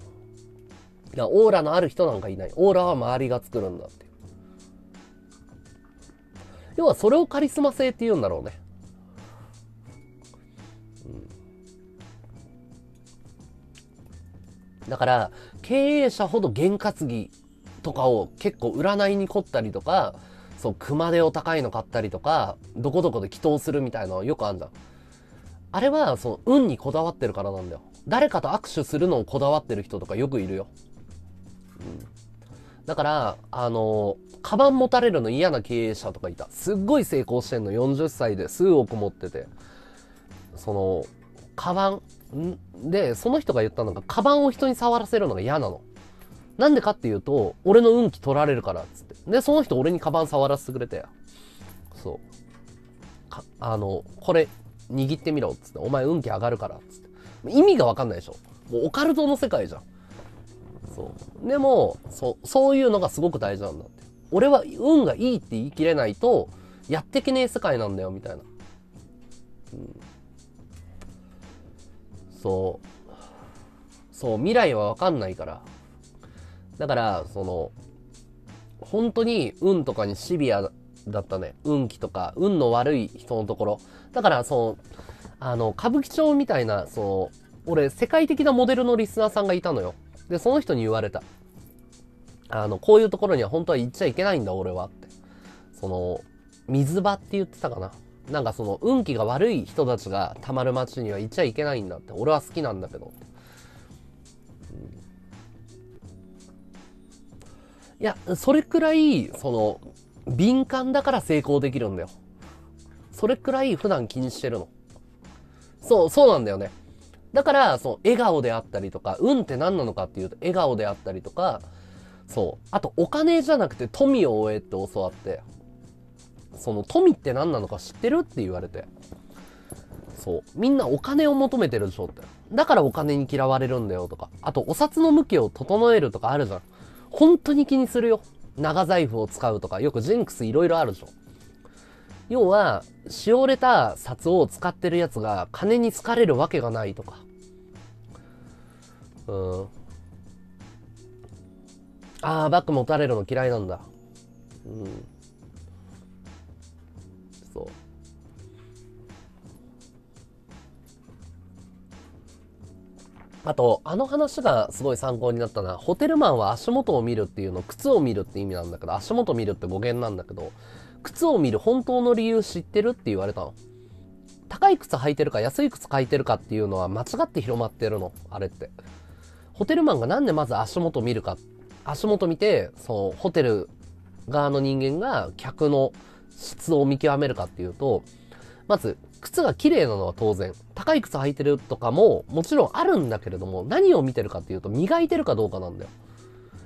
オーラのある人なんかいない。オーラは周りが作るんだって。要はそれをカリスマ性って言うんだろうね。うんだから、経営者ほど験担ぎとかを結構占いに凝ったりとか、そう、熊手を高いの買ったりとか、どこどこで祈祷するみたいなのよくあるんだ。あれは、その、運にこだわってるからなんだよ。誰かと握手するのをこだわってる人とかよくいるよ。だから、あの、カバン持たれるの嫌な経営者とかいた。すっごい成功してんの。40歳で数億持ってて。その、カバン、で、その人が言ったのが、カバンを人に触らせるのが嫌なの。なんでかっていうと、俺の運気取られるから、っつって。で、その人俺にカバン触らせてくれて。そう。あの、これ、握ってみろ、っつって。お前運気上がるから、っつって。意味がわかんないでしょ。もうオカルトの世界じゃん。そう。でも、そう、そういうのがすごく大事なんだって。俺は運がいいって言い切れないと、やってけねえ世界なんだよ、みたいな。うんそう。そう、未来はわかんないから。だから、その、本当に運とかにシビアだったね。運気とか、運の悪い人のところ。だから、その、あの、歌舞伎町みたいな、その、俺、世界的なモデルのリスナーさんがいたのよ。で、その人に言われた。あの、こういうところには本当は行っちゃいけないんだ、俺はって。その、水場って言ってたかな。なんかその運気が悪い人たちがたまる街には行っちゃいけないんだって。俺は好きなんだけど。いや、それくらい、その、敏感だから成功できるんだよ。それくらい普段気にしてるの。そう、そうなんだよね。だから、そう、笑顔であったりとか、運って何なのかっていうと、笑顔であったりとか、そう。あと、お金じゃなくて富を追えって教わって。その富って何なのか知ってるって言われて。そう。みんなお金を求めてるでしょって。だからお金に嫌われるんだよとか。あと、お札の向きを整えるとかあるじゃん。本当に気にするよ。長財布を使うとか。よくジンクスいろいろあるでしょ。要は、しおれた札を使ってるやつが金に好かれるわけがないとか。うん。ああ、バッグ持たれるの嫌いなんだ。うん。そうあと、あの話がすごい参考になったのは、ホテルマンは足元を見るっていうの、靴を見るって意味なんだけど、足元見るって語源なんだけど、靴を見る本当の理由知ってるって言われたの。高い靴履いてるか安い靴履いてるかっていうのは間違って広まってるの、あれって。ホテルマンがなんでまず足元見るか、足元見て、そのホテル側の人間が客の質を見極めるかっていうと、まず、靴が綺麗なのは当然。高い靴履いてるとかももちろんあるんだけれども、何を見てるかっていうと、磨いてるかどうかなんだよ。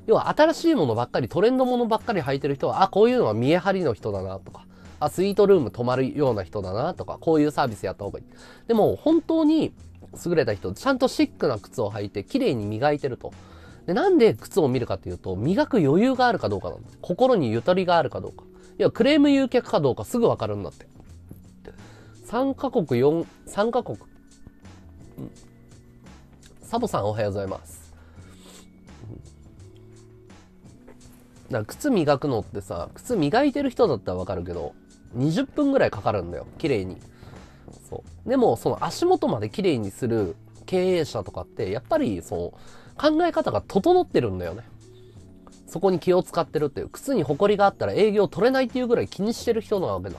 要は新しいものばっかり、トレンドものばっかり履いてる人は、あ、こういうのは見え張りの人だなとか、あ、スイートルーム泊まるような人だなとか、こういうサービスやった方がいい。でも、本当に優れた人、ちゃんとシックな靴を履いて、綺麗に磨いてると。で、なんで靴を見るかっていうと、磨く余裕があるかどうかなの。心にゆとりがあるかどうか。いや、クレーム誘客かどうかすぐわかるんだって。3カ国4、3カ国。サボさんおはようございます。だから靴磨くのってさ、靴磨いてる人だったらわかるけど、20分ぐらいかかるんだよ、綺麗に。そう。でも、その足元まで綺麗にする経営者とかって、やっぱり、その、考え方が整ってるんだよね。そこに気を使ってるっていう。靴に埃があったら営業取れないっていうぐらい気にしてる人なわけだ。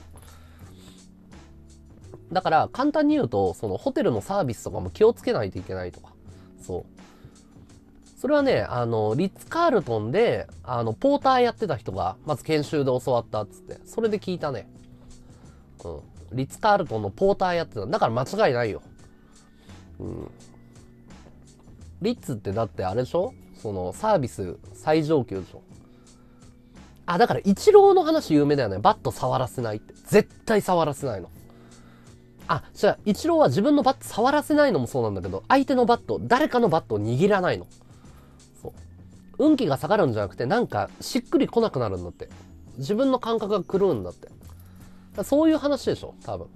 だから簡単に言うと、そのホテルのサービスとかも気をつけないといけないとか。そう。それはね、あの、リッツ・カールトンで、あの、ポーターやってた人が、まず研修で教わったっつって、それで聞いたね。うん。リッツ・カールトンのポーターやってた。だから間違いないよ。うん。リッツってだってあれでしょ？その、サービス最上級でしょ？あ、だから、イチローの話有名だよね。バット触らせないって。絶対触らせないの。あ、じゃあ、イチローは自分のバット触らせないのもそうなんだけど、相手のバット、誰かのバットを握らないの。運気が下がるんじゃなくて、なんか、しっくり来なくなるんだって。自分の感覚が狂うんだって。そういう話でしょ、多分。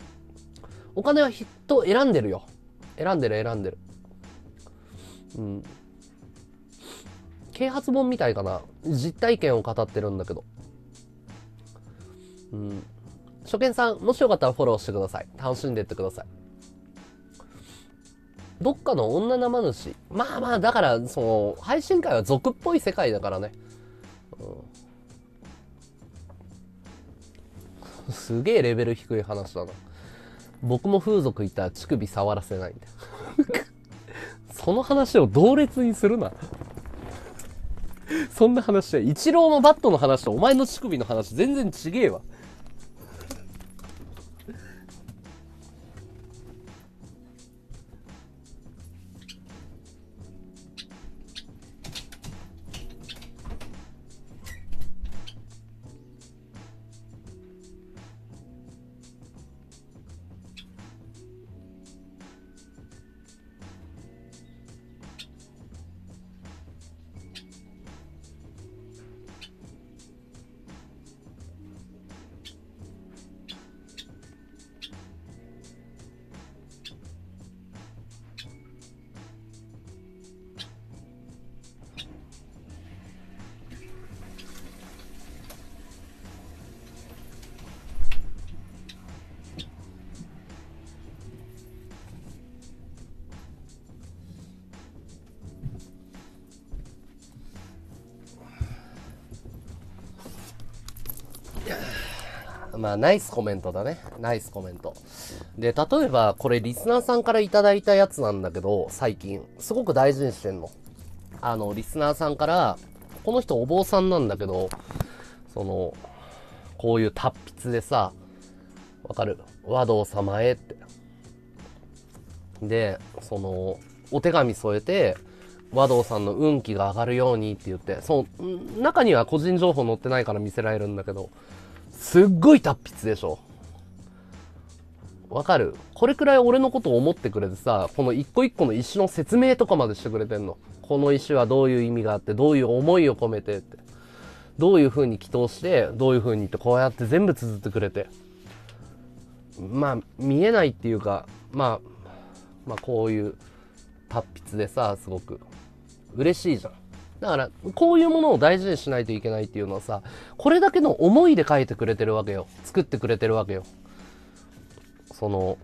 お金は人選んでるよ。選んでる選んでる。うん。啓発本みたいかな。実体験を語ってるんだけど。うん。初見さん、もしよかったらフォローしてください。楽しんでってください。どっかの女生主。まあまあ、だから、その、配信会は俗っぽい世界だからね。うん、すげえレベル低い話だな。僕も風俗行ったら乳首触らせないんだ。[LAUGHS] その話を同列にするな。そんな話は、イチローのバットの話とお前の乳首の話全然ちげえわ。まあ、ナイスコメントだね。ナイスコメント。で、例えば、これリスナーさんからいただいたやつなんだけど、最近、すごく大事にしてんの。あの、リスナーさんから、この人お坊さんなんだけど、その、こういう達筆でさ、わかる？和道様へって。で、その、お手紙添えて、和道さんの運気が上がるようにって言って、その、中には個人情報載ってないから見せられるんだけど、すっごい達筆でしょ。わかる？これくらい俺のことを思ってくれてさ、この一個一個の石の説明とかまでしてくれてんの。この石はどういう意味があって、どういう思いを込めてって。どういう風に祈祷して、どういう風にってこうやって全部綴ってくれて。まあ、見えないっていうか、まあ、まあこういう達筆でさ、すごく嬉しいじゃん。だから、こういうものを大事にしないといけないっていうのはさ、これだけの思いで書いてくれてるわけよ。作ってくれてるわけよ。その、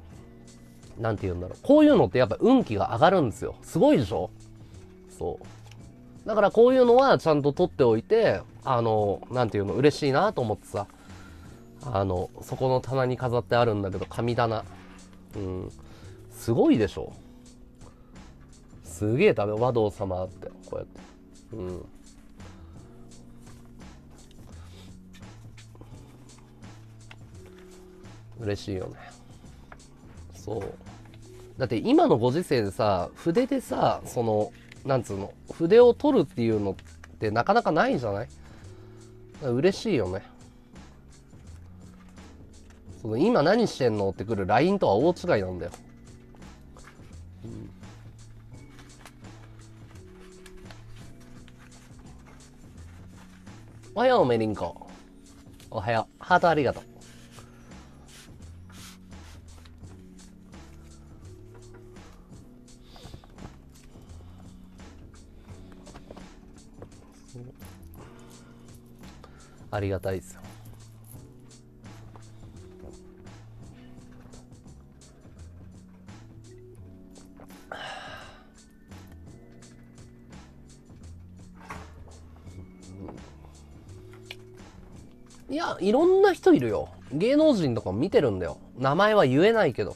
なんて言うんだろう。こういうのってやっぱ運気が上がるんですよ。すごいでしょ？そう。だからこういうのはちゃんと取っておいて、あの、なんていうの、嬉しいなと思ってさ、あの、そこの棚に飾ってあるんだけど、神棚。うん。すごいでしょ？すげえ食べ、和道様って、こうやって。うん。嬉しいよね。そう。だって今のご時世でさ、筆でさ、その、なんつうの、筆を取るっていうのってなかなかないんじゃない？嬉しいよね。その今何してんのってくる LINE とは大違いなんだよ。うんおはよう、メリンコ。おはよう。ハートありがとう。ありがたいですよ。いや、いろんな人いるよ。芸能人とか見てるんだよ。名前は言えないけど。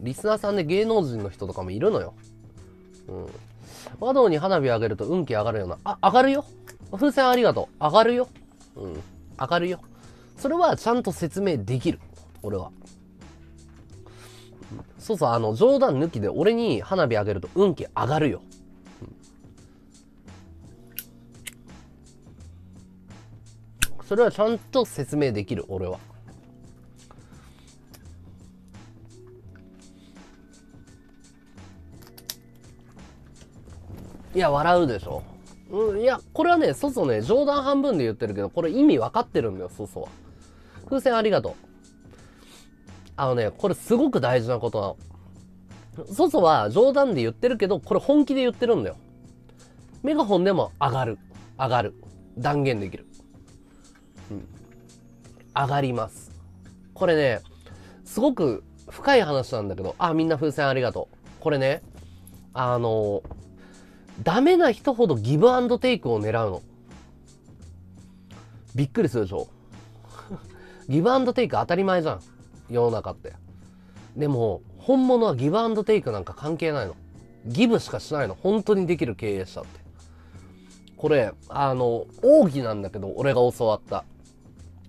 リスナーさんで芸能人の人とかもいるのよ。うん。和道に花火上げると運気上がるような。あ、上がるよ。風船ありがとう。上がるよ。うん。上がるよ。それはちゃんと説明できる。俺は。そうそう、あの、冗談抜きで俺に花火上げると運気上がるよ。それはちゃんと説明できる俺はいや笑うでしょうん、いや、これはね、ソソね、冗談半分で言ってるけど、これ意味分かってるんだよ、ソソは。風船ありがとう。あのね、これすごく大事なことなの。ソソは冗談で言ってるけど、これ本気で言ってるんだよ。メガホンでも上がる。上がる。断言できる。上がります。これね、すごく深い話なんだけど、あ、みんな風船ありがとう。これね、あの、ダメな人ほどギブアンドテイクを狙うの。びっくりするでしょ [LAUGHS] ギブアンドテイク当たり前じゃん。世の中って。でも、本物はギブアンドテイクなんか関係ないの。ギブしかしないの。本当にできる経営者って。これ、あの、奥義なんだけど、俺が教わった。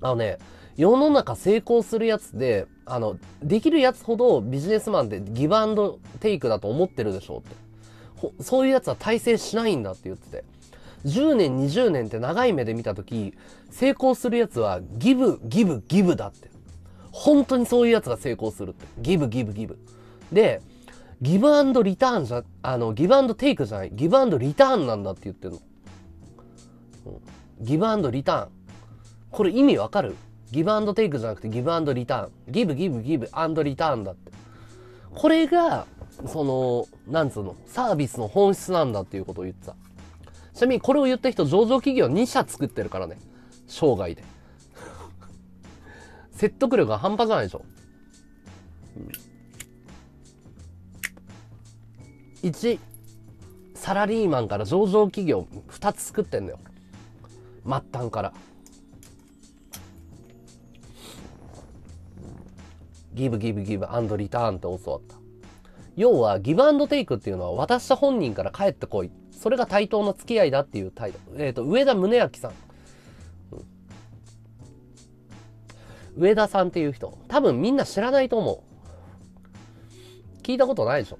あのね、世の中成功するやつで、あの、できるやつほどビジネスマンってギブアンドテイクだと思ってるでしょうって。そういうやつは大成しないんだって言ってて。10年、20年って長い目で見たとき、成功するやつはギブ、ギブ、ギブだって。本当にそういうやつが成功するって。ギブ、ギブ、ギブ。で、ギブアンドリターンじゃ、あの、ギブアンドテイクじゃない、ギブアンドリターンなんだって言ってるの。ギブアンドリターン。これ意味わかる？ギブアンドテイクじゃなくてギブアンドリターン。ギブ、ギブ、ギブ、アンドリターンだって。これがその、なんつうの、サービスの本質なんだっていうことを言ってた。ちなみにこれを言った人、上場企業2社作ってるからね。生涯で。[LAUGHS] 説得力が半端じゃないでしょ。うん、1、サラリーマンから上場企業2つ作ってんだよ。末端から。ギブギブギブアンドリターンって教わった。要はギブアンドテイクっていうのは渡した本人から帰ってこい。それが対等の付き合いだっていう態度。えっ、ー、と、上田宗明さん。うん、上田さんっていう人。多分みんな知らないと思う。聞いたことないでしょ。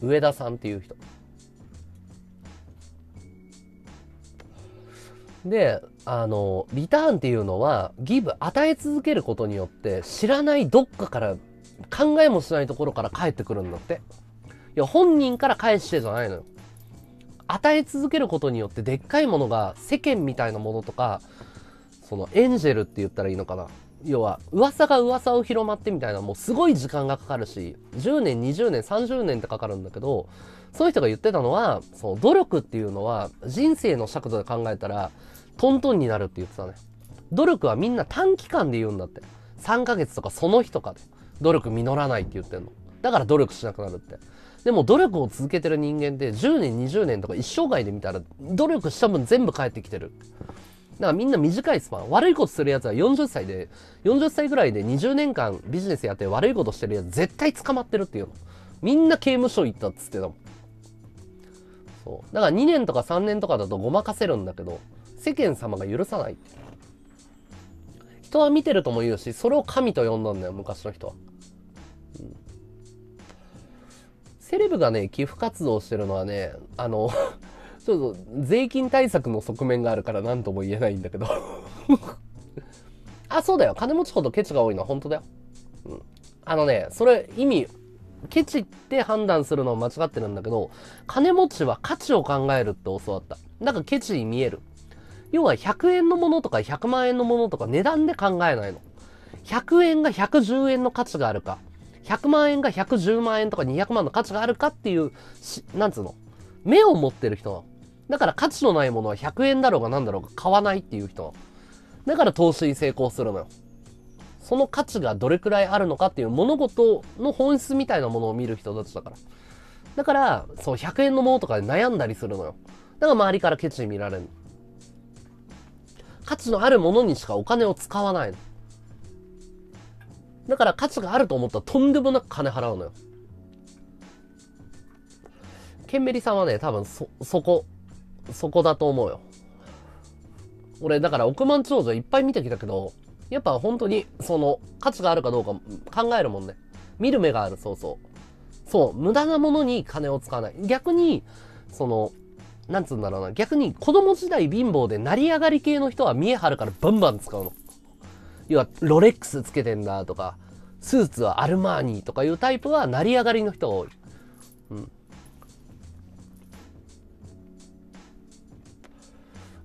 上田さんっていう人。で、あの、リターンっていうのは、ギブ、与え続けることによって、知らないどっかから考えもしないところから返ってくるんだって。いや、本人から返してじゃないのよ。与え続けることによってでっかいものが世間みたいなものとか、そのエンジェルって言ったらいいのかな。要は、噂が噂を広まってみたいな、もうすごい時間がかかるし、10年、20年、30年ってかかるんだけど、そういう人が言ってたのは、その努力っていうのは人生の尺度で考えたら、トントンになるって言ってたね。努力はみんな短期間で言うんだって。3ヶ月とかその日とかで。努力実らないって言ってんの。だから努力しなくなるって。でも努力を続けてる人間って10年、20年とか一生涯で見たら努力した分全部返ってきてる。だからみんな短いスパン。悪いことするやつは40歳で、40歳ぐらいで20年間ビジネスやって悪いことしてるやつ絶対捕まってるっていうの。みんな刑務所行ったっつってたもん。そう。だから2年とか3年とかだとごまかせるんだけど、世間様が許さない。人は見てるとも言うし、それを神と呼んだんだよ、昔の人は。うん、セレブがね、寄付活動してるのはね、あの、ちょっと税金対策の側面があるから何とも言えないんだけど [LAUGHS] あ、そうだよ。金持ちほどケチが多いのは本当だよ。うん。あのね、それ意味、ケチって判断するのは間違ってるんだけど、金持ちは価値を考えるって教わった。だかケチに見える。要は100円のものとか100万円のものとか値段で考えないの。100円が110円の価値があるか、100万円が110万円とか200万の価値があるかっていう、なんつうの？目を持ってる人だから価値のないものは100円だろうが何だろうが買わないっていう人だから投資に成功するのよ。その価値がどれくらいあるのかっていう物事の本質みたいなものを見る人たちだから。だから、そう、100円のものとかで悩んだりするのよ。だから周りからケチに見られる。価値のあるものにしかお金を使わないの。だから価値があると思ったらとんでもなく金払うのよ。ケンメリさんはね、多分そ、そこ、そこだと思うよ。俺、だから億万長者いっぱい見てきたけど、やっぱ本当に、その、価値があるかどうか考えるもんね。見る目がある、そうそう。そう、無駄なものに金を使わない。逆に、その、なんつうんだろうな。逆に子供時代貧乏で成り上がり系の人は見え張るからバンバン使うの。要は、ロレックスつけてんだとか、スーツはアルマーニとかいうタイプは成り上がりの人が多い。うん。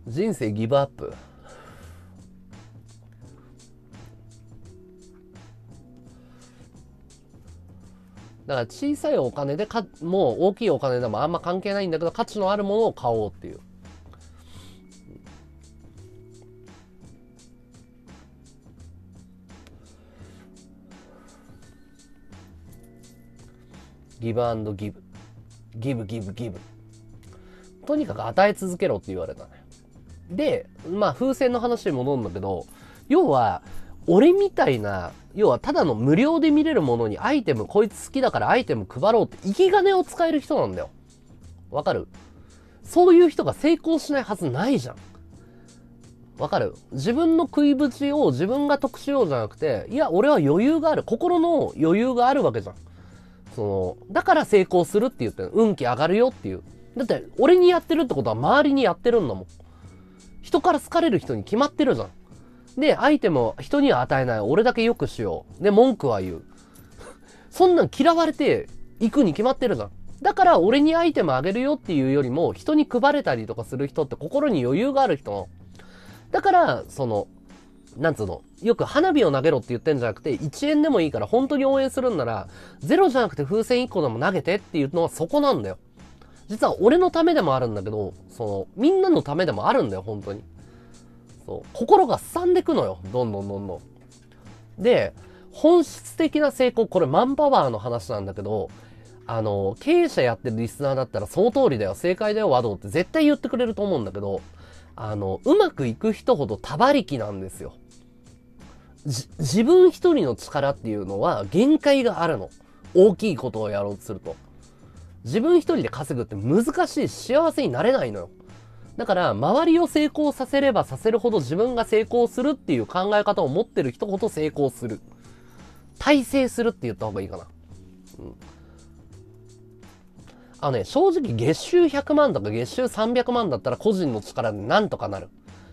人生ギブアップ。だから小さいお金でか、もう大きいお金でもあんま関係ないんだけど、価値のあるものを買おうっていう。ギブアンドギブ。ギブギブギブ。とにかく与え続けろって言われたね。で、まあ風船の話に戻るんだけど、要は、俺みたいな、要はただの無料で見れるものにアイテム、こいつ好きだからアイテム配ろうって、生き金を使える人なんだよ。わかる？そういう人が成功しないはずないじゃん。わかる？自分の食いぶちを自分が得しようじゃなくて、いや、俺は余裕がある。心の余裕があるわけじゃん。その、だから成功するって言って運気上がるよっていう。だって、俺にやってるってことは周りにやってるんだもん。人から好かれる人に決まってるじゃん。で、アイテムを人には与えない。俺だけ良くしよう。で、文句は言う。そんなん嫌われて行くに決まってるじゃん。だから俺にアイテムあげるよっていうよりも人に配れたりとかする人って心に余裕がある人だから、その、なんつうの、よく花火を投げろって言ってんじゃなくて、1円でもいいから本当に応援するんなら、ゼロじゃなくて風船1個でも投げてっていうのはそこなんだよ。実は俺のためでもあるんだけど、その、みんなのためでもあるんだよ、本当に。そう。心がすさんでくのよ。どんどんどんどん。で、本質的な成功、これマンパワーの話なんだけど、あの、経営者やってるリスナーだったらその通りだよ、正解だよ、和道って絶対言ってくれると思うんだけど、あの、うまくいく人ほどたばりきなんですよ。自分一人の力っていうのは限界があるの。大きいことをやろうとすると。自分一人で稼ぐって難しい幸せになれないのよ。だから、周りを成功させればさせるほど自分が成功するっていう考え方を持ってる人ほど成功する。体制するって言った方がいいかな。うん。あのね、正直月収100万とか月収300万だったら個人の力でなんとかなる。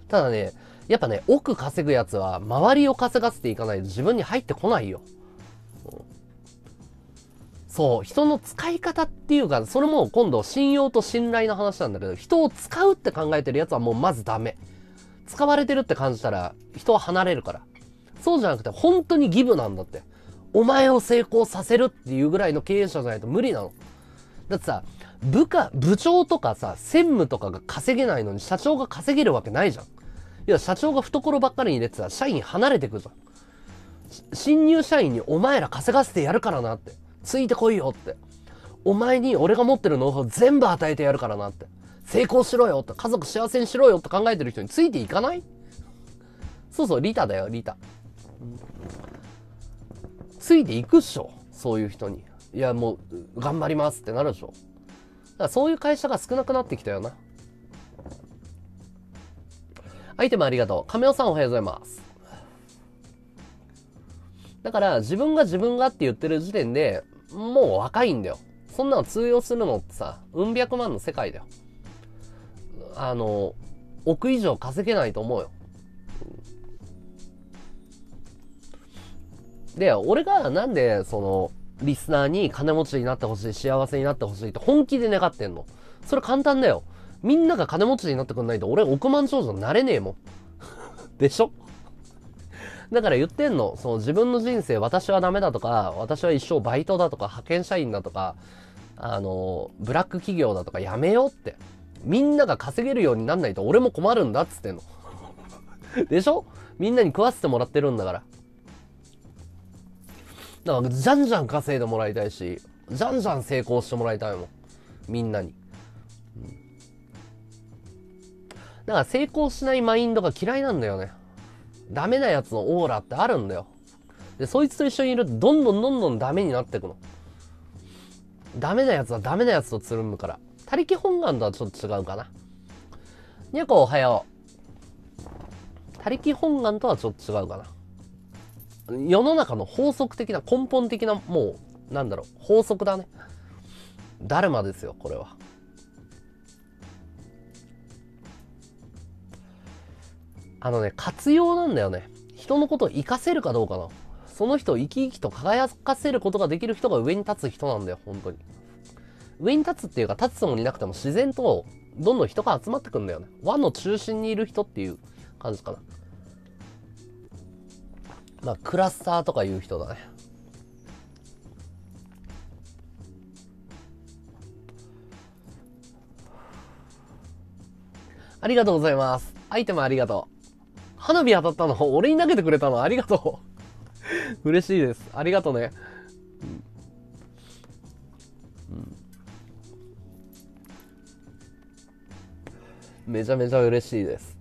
ただね、やっぱね、億稼ぐやつは周りを稼がせていかないと自分に入ってこないよ。そう、人の使い方っていうか、それも今度信用と信頼の話なんだけど、人を使うって考えてるやつはもうまずダメ。使われてるって感じたら人は離れるから。そうじゃなくて本当にギブなんだって。お前を成功させるっていうぐらいの経営者じゃないと無理なの。だってさ、部下、部長とかさ、専務とかが稼げないのに社長が稼げるわけないじゃん。いや、社長が懐ばっかりに入れてたら社員離れてくじゃん。新入社員にお前ら稼がせてやるからなって。ついてこいよって。お前に俺が持ってるノウハウ全部与えてやるからなって。成功しろよって。家族幸せにしろよって考えてる人についていかない？そうそう、リタだよ、リタ。ついていくっしょ。そういう人に。いや、もう、頑張りますってなるでしょ。だからそういう会社が少なくなってきたよな。アイテムありがとう。亀尾さんおはようございます。だから自分が自分がって言ってる時点でもう若いんだよ。そんなの通用するのってさ、うん百万の世界だよ。あの、億以上稼げないと思うよ。で、俺がなんで、その、リスナーに金持ちになってほしい、幸せになってほしいって本気で願ってんの？それ簡単だよ。みんなが金持ちになってくんないと俺億万長者になれねえもん。[LAUGHS] でしょ？だから言ってんの。その自分の人生私はダメだとか、私は一生バイトだとか、派遣社員だとか、あの、ブラック企業だとかやめようって。みんなが稼げるようになんないと俺も困るんだっつってんの。でしょ？みんなに食わせてもらってるんだから。だから、じゃんじゃん稼いでもらいたいし、じゃんじゃん成功してもらいたいもん。みんなに。だから成功しないマインドが嫌いなんだよね。ダメなやつのオーラってあるんだよ。で、そいつと一緒にいるとどんどんどんどんダメになってくの。ダメなやつはダメなやつとつるむから。他力本願とはちょっと違うかな。にゃこおはよう。他力本願とはちょっと違うかな。世の中の法則的な根本的なもうなんだろう法則だねダルマですよこれはあのね活用なんだよね人のことを活かせるかどうかなその人を生き生きと輝かせることができる人が上に立つ人なんだよ本当に上に立つっていうか立つつもりなくても自然とどんどん人が集まってくんだよね輪の中心にいる人っていう感じかなまあ、クラスターとかいう人だね。ありがとうございます。アイテムありがとう。花火当たったの俺に投げてくれたのありがとう。[LAUGHS] 嬉しいです。ありがとうね。うん、めちゃめちゃ嬉しいです。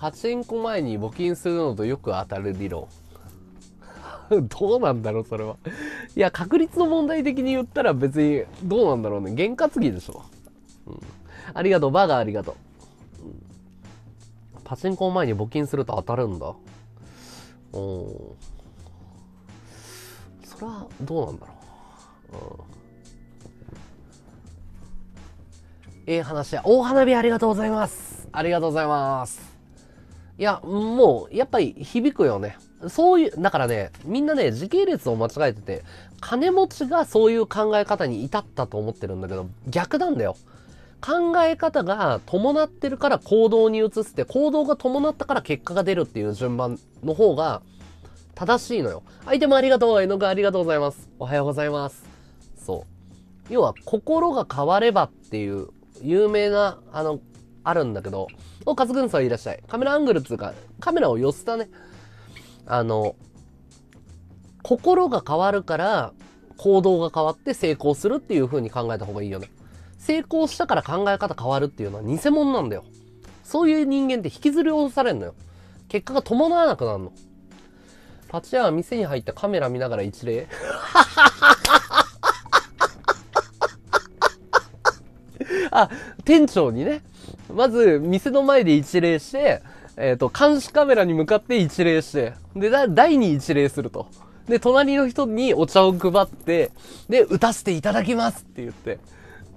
パチンコ前に募金するのとよく当たる理論。[LAUGHS] どうなんだろう、それは。いや、確率の問題的に言ったら別に、どうなんだろうね。験担ぎでしょ。うん。ありがとう、バーガーありがとう。うん、パチンコ前に募金すると当たるんだ。おお。それは、どうなんだろう。うん。ええ話や、大花火ありがとうございます。ありがとうございます。いや、もう、やっぱり響くよね。そういう、だからね、みんなね、時系列を間違えてて、金持ちがそういう考え方に至ったと思ってるんだけど、逆なんだよ。考え方が伴ってるから行動に移して、行動が伴ったから結果が出るっていう順番の方が正しいのよ。アイテムありがとう、絵の具ありがとうございます。おはようございます。そう。要は、心が変わればっていう有名な、あの、あるんだけど、お、カズくんさんいらっしゃい。カメラアングルっつうか、カメラを寄せたね。あの、心が変わるから行動が変わって成功するっていう風に考えた方がいいよね。成功したから考え方変わるっていうのは偽物なんだよ。そういう人間って引きずり下ろされんのよ。結果が伴わなくなるの。パチ屋は店に入ってカメラ見ながら一礼。[LAUGHS] あ、店長にね、まず、店の前で一礼して、えっ、ー、と、監視カメラに向かって一礼して、で、第に一礼すると。で、隣の人にお茶を配って、で、打たせていただきますって言って。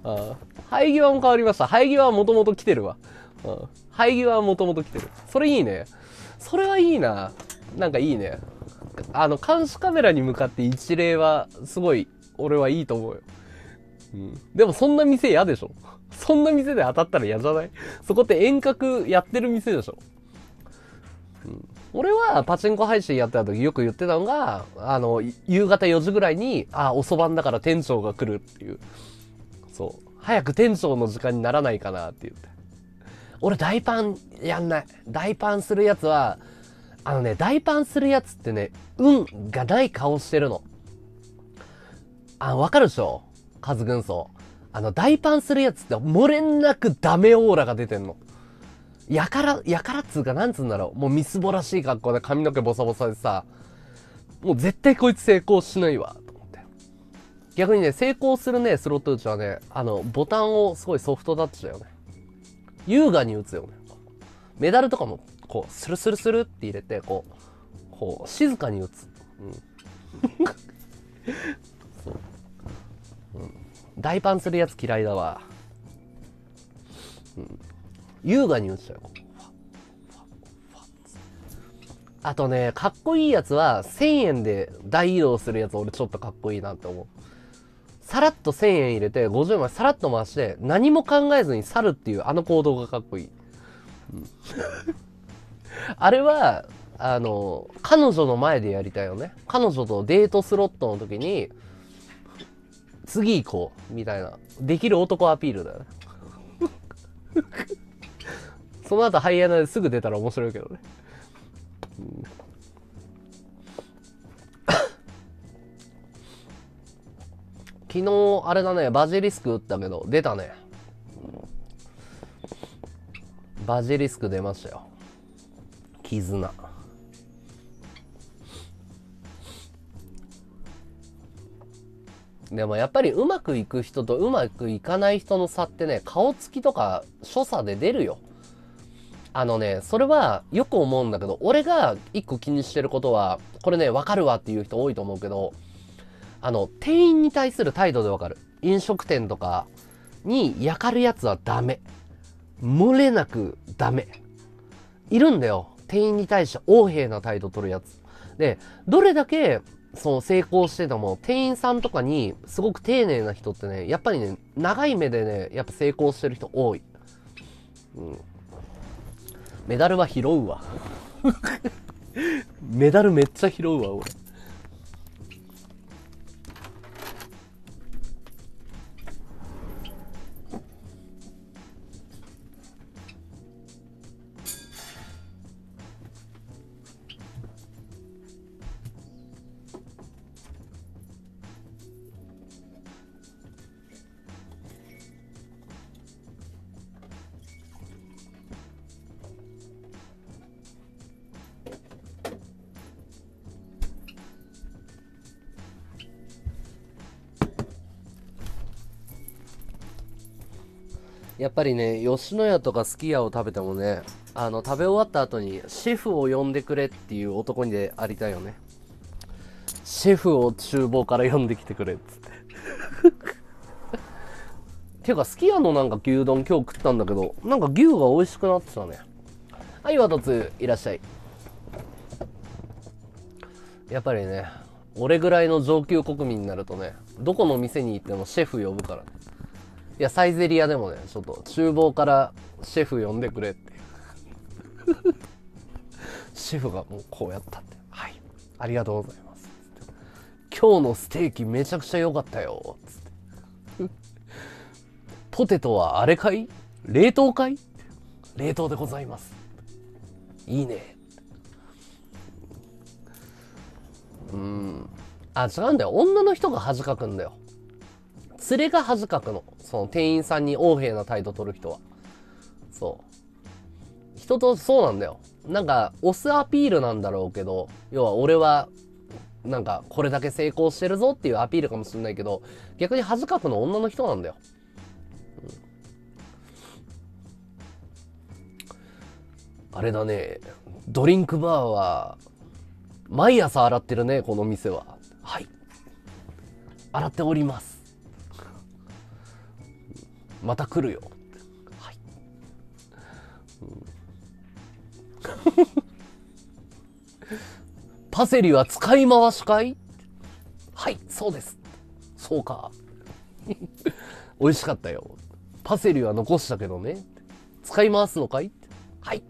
あ生え際も変わりました。生え際はもともと来てるわ。生え際はもともと来てる。それいいね。それはいいな。なんかいいね。あの、監視カメラに向かって一礼は、すごい、俺はいいと思うよ。うん。でもそんな店嫌でしょそんな店で当たったら嫌じゃない？そこって遠隔やってる店でしょ？うん、俺はパチンコ配信やってた時よく言ってたのが、あの、夕方4時ぐらいに、あ、遅番だから店長が来るっていう。そう。早く店長の時間にならないかなって言って。俺大パンやんない。大パンするやつは、あのね、大パンするやつってね、運がない顔してるの。あ、わかるでしょ？カズ軍曹。あの、大パンするやつって漏れなくダメオーラが出てんの。やから、やからっつうか、なんつうんだろう。もうみすぼらしい格好で髪の毛ボサボサでさ、もう絶対こいつ成功しないわ、と思って。逆にね、成功するね、スロット打ちはね、あの、ボタンをすごいソフトタッチだよね。優雅に打つよね。メダルとかも、こう、スルスルスルって入れて、こう、こう、静かに打つ。うん。大パンするやつ嫌いだわ。うん。優雅に打つよ。あとね、かっこいいやつは1000円で大移動するやつ俺ちょっとかっこいいなって思う。さらっと1000円入れて50枚さらっと回して何も考えずに去るっていうあの行動がかっこいい。[LAUGHS] あれは、あの、彼女の前でやりたいよね。彼女とデートスロットの時に、次行こう、みたいな。できる男アピールだよね。[LAUGHS] その後ハイエナですぐ出たら面白いけどね。うん [COUGHS] 昨日、あれだね、バジリスク打ったけど、出たね。バジリスク出ましたよ。絆。でもやっぱりうまくいく人とうまくいかない人の差ってね、顔つきとか所作で出るよ。あのね、それはよく思うんだけど、俺が一個気にしてることは、これね、わかるわっていう人多いと思うけど、あの、店員に対する態度でわかる。飲食店とかに焼かるやつはダメ。漏れなくダメ。いるんだよ。店員に対して横柄な態度取るやつ。で、どれだけ、そう成功してたもん、店員さんとかにすごく丁寧な人ってね、やっぱりね、長い目でね、やっぱ成功してる人多い。うん。メダルは拾うわ。[LAUGHS] メダルめっちゃ拾うわ、俺。ぱりね、吉野家とかすき家を食べてもね、あの、食べ終わった後に、シェフを呼んでくれっていう男にでありたいよね。シェフを厨房から呼んできてくれっつって。ていうか、すき家のなんか牛丼今日食ったんだけど、なんか牛が美味しくなってたね。はい、ワトツ、いらっしゃい。やっぱりね、俺ぐらいの上級国民になるとね、どこの店に行ってもシェフ呼ぶからね。いや、サイゼリアでもね、ちょっと厨房からシェフ呼んでくれって。シェフがもうこうやったって。はい。ありがとうございます。今日のステーキめちゃくちゃ良かったよ。つって。ポテトはあれかい？冷凍かい？冷凍でございます。いいね。うん。あ、違うんだよ。女の人が恥かくんだよ。連れが恥かくの。その店員さんに横柄な態度取る人は。そう。人とそうなんだよ。なんか、オスアピールなんだろうけど、要は俺は、なんか、これだけ成功してるぞっていうアピールかもしれないけど、逆に恥かくの女の人なんだよ。あれだね。ドリンクバーは、毎朝洗ってるね、この店は。はい。洗っております。また来るよ。はい。パセリは使い回しかい？はい、そうです。そうか。[LAUGHS] 美味しかったよ。パセリは残したけどね。使い回すのかい？はい。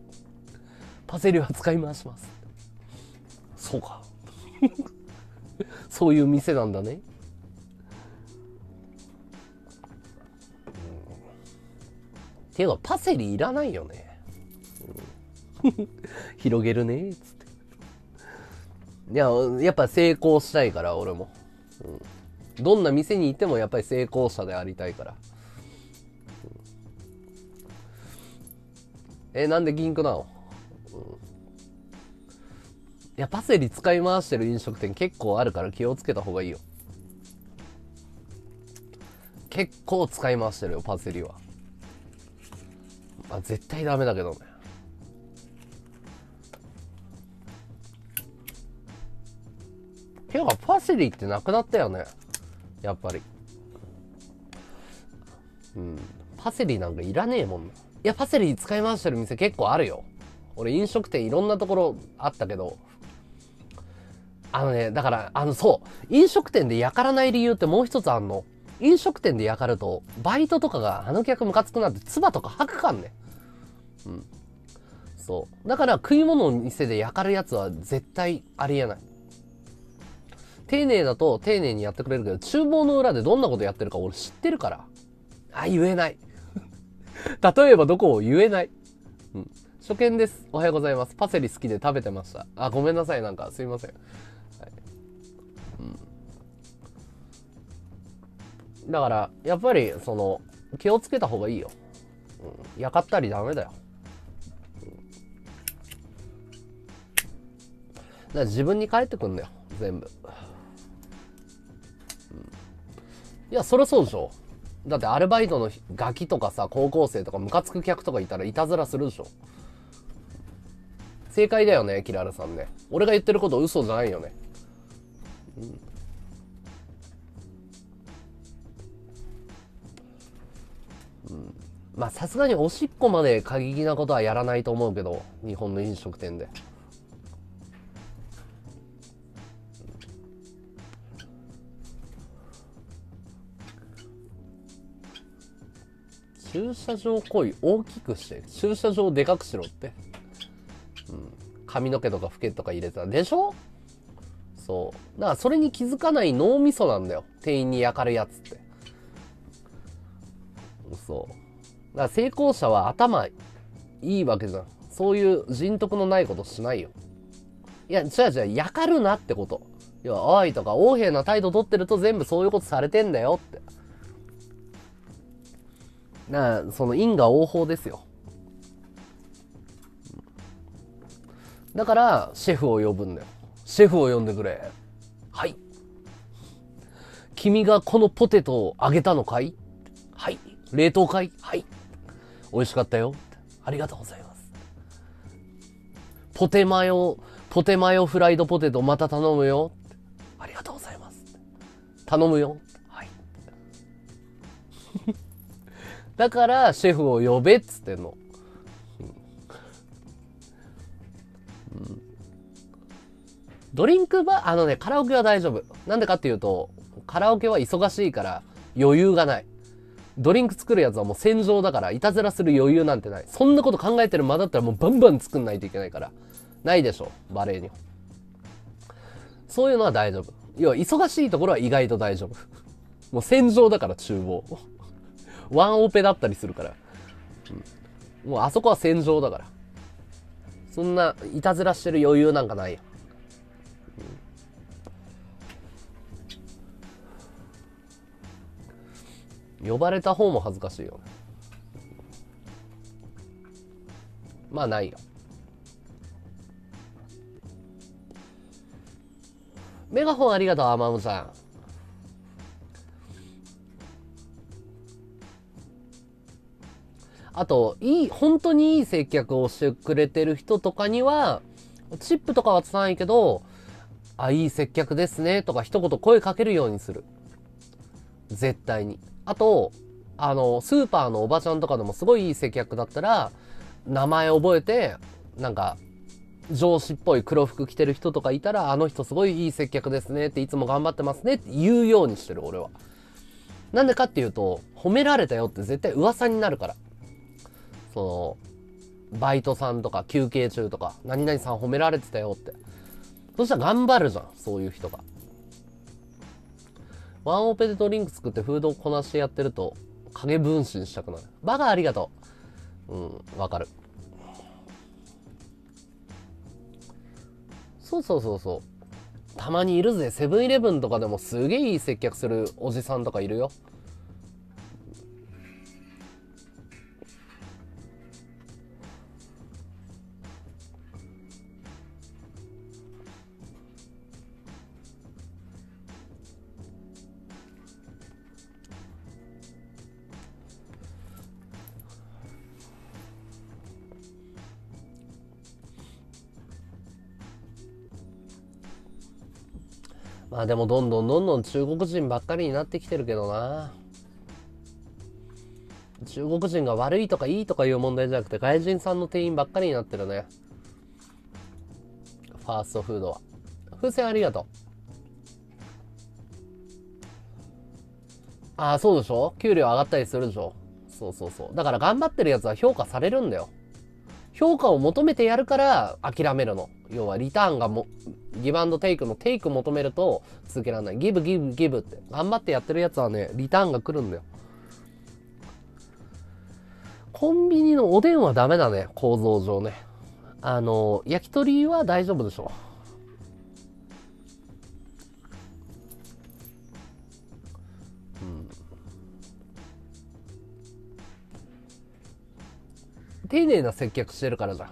パセリは使い回します。そうか。そういう店なんだね。ていうか、パセリいらないよね。うん [LAUGHS] 広げるね、つって。いや、やっぱ成功したいから、俺も。うんどんな店に行ってもやっぱり成功者でありたいから。え、なんで銀クなの、うん、いや、パセリ使い回してる飲食店結構あるから気をつけた方がいいよ。結構使い回してるよ、パセリは。あ、絶対ダメだけどね。ていうか、パセリってなくなったよね。やっぱり。うん。パセリなんかいらねえもんな。いや、パセリ使い回してる店結構あるよ。俺飲食店いろんなところあったけど、あのね、だから、あの、そう、飲食店でやからない理由ってもう一つあんの。飲食店でやかると、バイトとかがあの客ムカつくなって唾とか吐くかんね。うん。そう。だから食い物の店でやかるやつは絶対ありえない。丁寧だと丁寧にやってくれるけど、厨房の裏でどんなことやってるか俺知ってるから。あ、言えない。[LAUGHS] 例えばどこを言えない。うん。初見です。おはようございます。パセリ好きで食べてました。あ、ごめんなさい。なんかすいません。だから、やっぱり、その、気をつけた方がいいよ。うん。やかったりダメだよ。うん、だから自分に返ってくんだよ。全部。いや、そりゃそうでしょ。だってアルバイトのガキとかさ、高校生とかムカつく客とかいたらいたずらするでしょ。正解だよね、キラルさんね。俺が言ってること嘘じゃないよね。うん、まあさすがにおしっこまで過激なことはやらないと思うけど、日本の飲食店で。駐車場行為大きくして。駐車場でかくしろって、うん、髪の毛とかフケとか入れたでしょ？そう。だからそれに気づかない脳みそなんだよ。店員に焼かるやつって。そう。から成功者は頭いいわけじゃんそういう人徳のないことしないよいやじゃあじゃあ焼かるなってこと要は愛とか横柄な態度取ってると全部そういうことされてんだよってなあその因果応報ですよ。だから、シェフを呼ぶんだよ。シェフを呼んでくれ。はい。君がこのポテトを揚げたのかい？はい。冷凍かい？はい。美味しかったよ。ありがとうございます。ポテマヨ、ポテマヨフライドポテトまた頼むよ。ありがとうございます。頼むよ。[LAUGHS] だからシェフを呼べっつってんの。うん、ドリンクバー、あのね、カラオケは大丈夫。なんでかっていうと、カラオケは忙しいから余裕がない。ドリンク作るやつはもう戦場だから、いたずらする余裕なんてない。そんなこと考えてる間だったらもうバンバン作んないといけないから。ないでしょ、バレエには。そういうのは大丈夫。要は忙しいところは意外と大丈夫。もう戦場だから厨房。ワンオペだったりするから。うん、もうあそこは戦場だから。そんないたずらしてる余裕なんかないよ。呼ばれた方も恥ずかしいよねまあないよ。メガホンありがとう、アマムさん。あと、いい、本当にいい接客をしてくれてる人とかには、チップとかはつかないけど、あ、いい接客ですね、とか一言声かけるようにする。絶対に。あと、あの、スーパーのおばちゃんとかでもすごいいい接客だったら、名前覚えて、なんか、上司っぽい黒服着てる人とかいたら、あの人すごいいい接客ですねって、いつも頑張ってますねって言うようにしてる、俺は。なんでかっていうと、褒められたよって絶対噂になるから。その、バイトさんとか休憩中とか、何々さん褒められてたよって。そしたら頑張るじゃん、そういう人が。ワンオペでドリンク作ってフードをこなしてやってると、影分身したくなる。バカありがとう。うん、わかる。そうそうそうそう。たまにいるぜ。セブンイレブンとかでもすげえいい接客するおじさんとかいるよ。まあでもどんどんどんどん中国人ばっかりになってきてるけどな。中国人が悪いとかいいとかいう問題じゃなくて外人さんの店員ばっかりになってるね。ファーストフードは。風船ありがとう。ああそうでしょ？給料上がったりするでしょ？そうそうそう。だから頑張ってるやつは評価されるんだよ。評価を求めてやるから諦めるの。要はリターンがもギブアンドテイクのテイク求めると続けられない。ギブギブギブって。頑張ってやってるやつはねリターンが来るんだよ。コンビニのおでんはダメだね構造上ね。あの焼き鳥は大丈夫でしょ。丁寧な接客してるからじゃん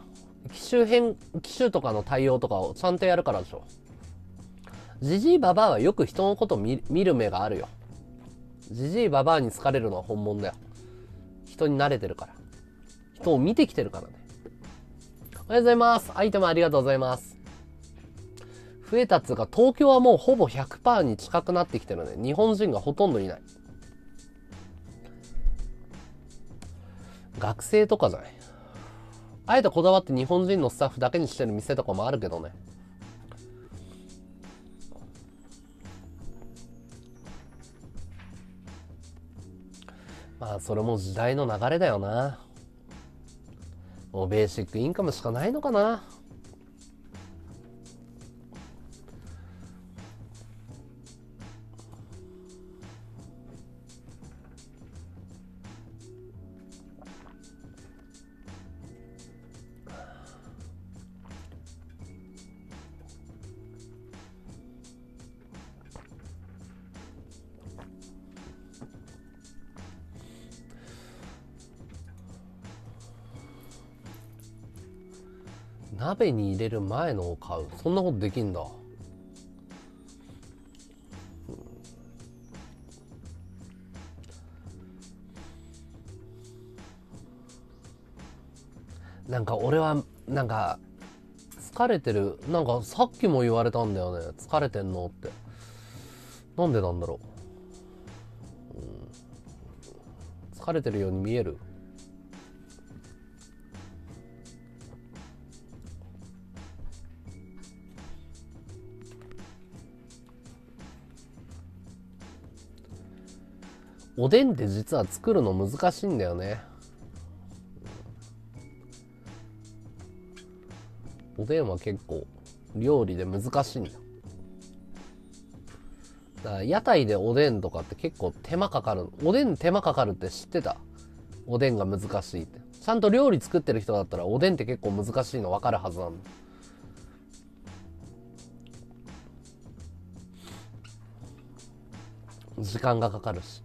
機種変機種とかの対応とかをちゃんとやるからでしょ。じじいばばあはよく人のこと見見る目があるよ。じじいばばあに好かれるのは本物だよ。人に慣れてるから。人を見てきてるからね。おはようございます。アイテムありがとうございます。増えたつうか東京はもうほぼ100%に近くなってきてるね。日本人がほとんどいない。学生とかじゃない？あえてこだわって日本人のスタッフだけにしてる店とかもあるけどね。まあそれも時代の流れだよな。もうベーシックインカムしかないのかな。鍋に入れる前のを買う。そんなことできんだ。なんか俺はなんか疲れてる。なんかさっきも言われたんだよね。疲れてんのって。なんでなんだろう、疲れてるように見える。おでんって実は作るの難しいんだよね。おでんは結構料理で難しいんだだから屋台でおでんとかって結構手間かかる。おでん手間かかるって知ってた？おでんが難しいって。ちゃんと料理作ってる人だったらおでんって結構難しいの分かるはずなの時間がかかるし。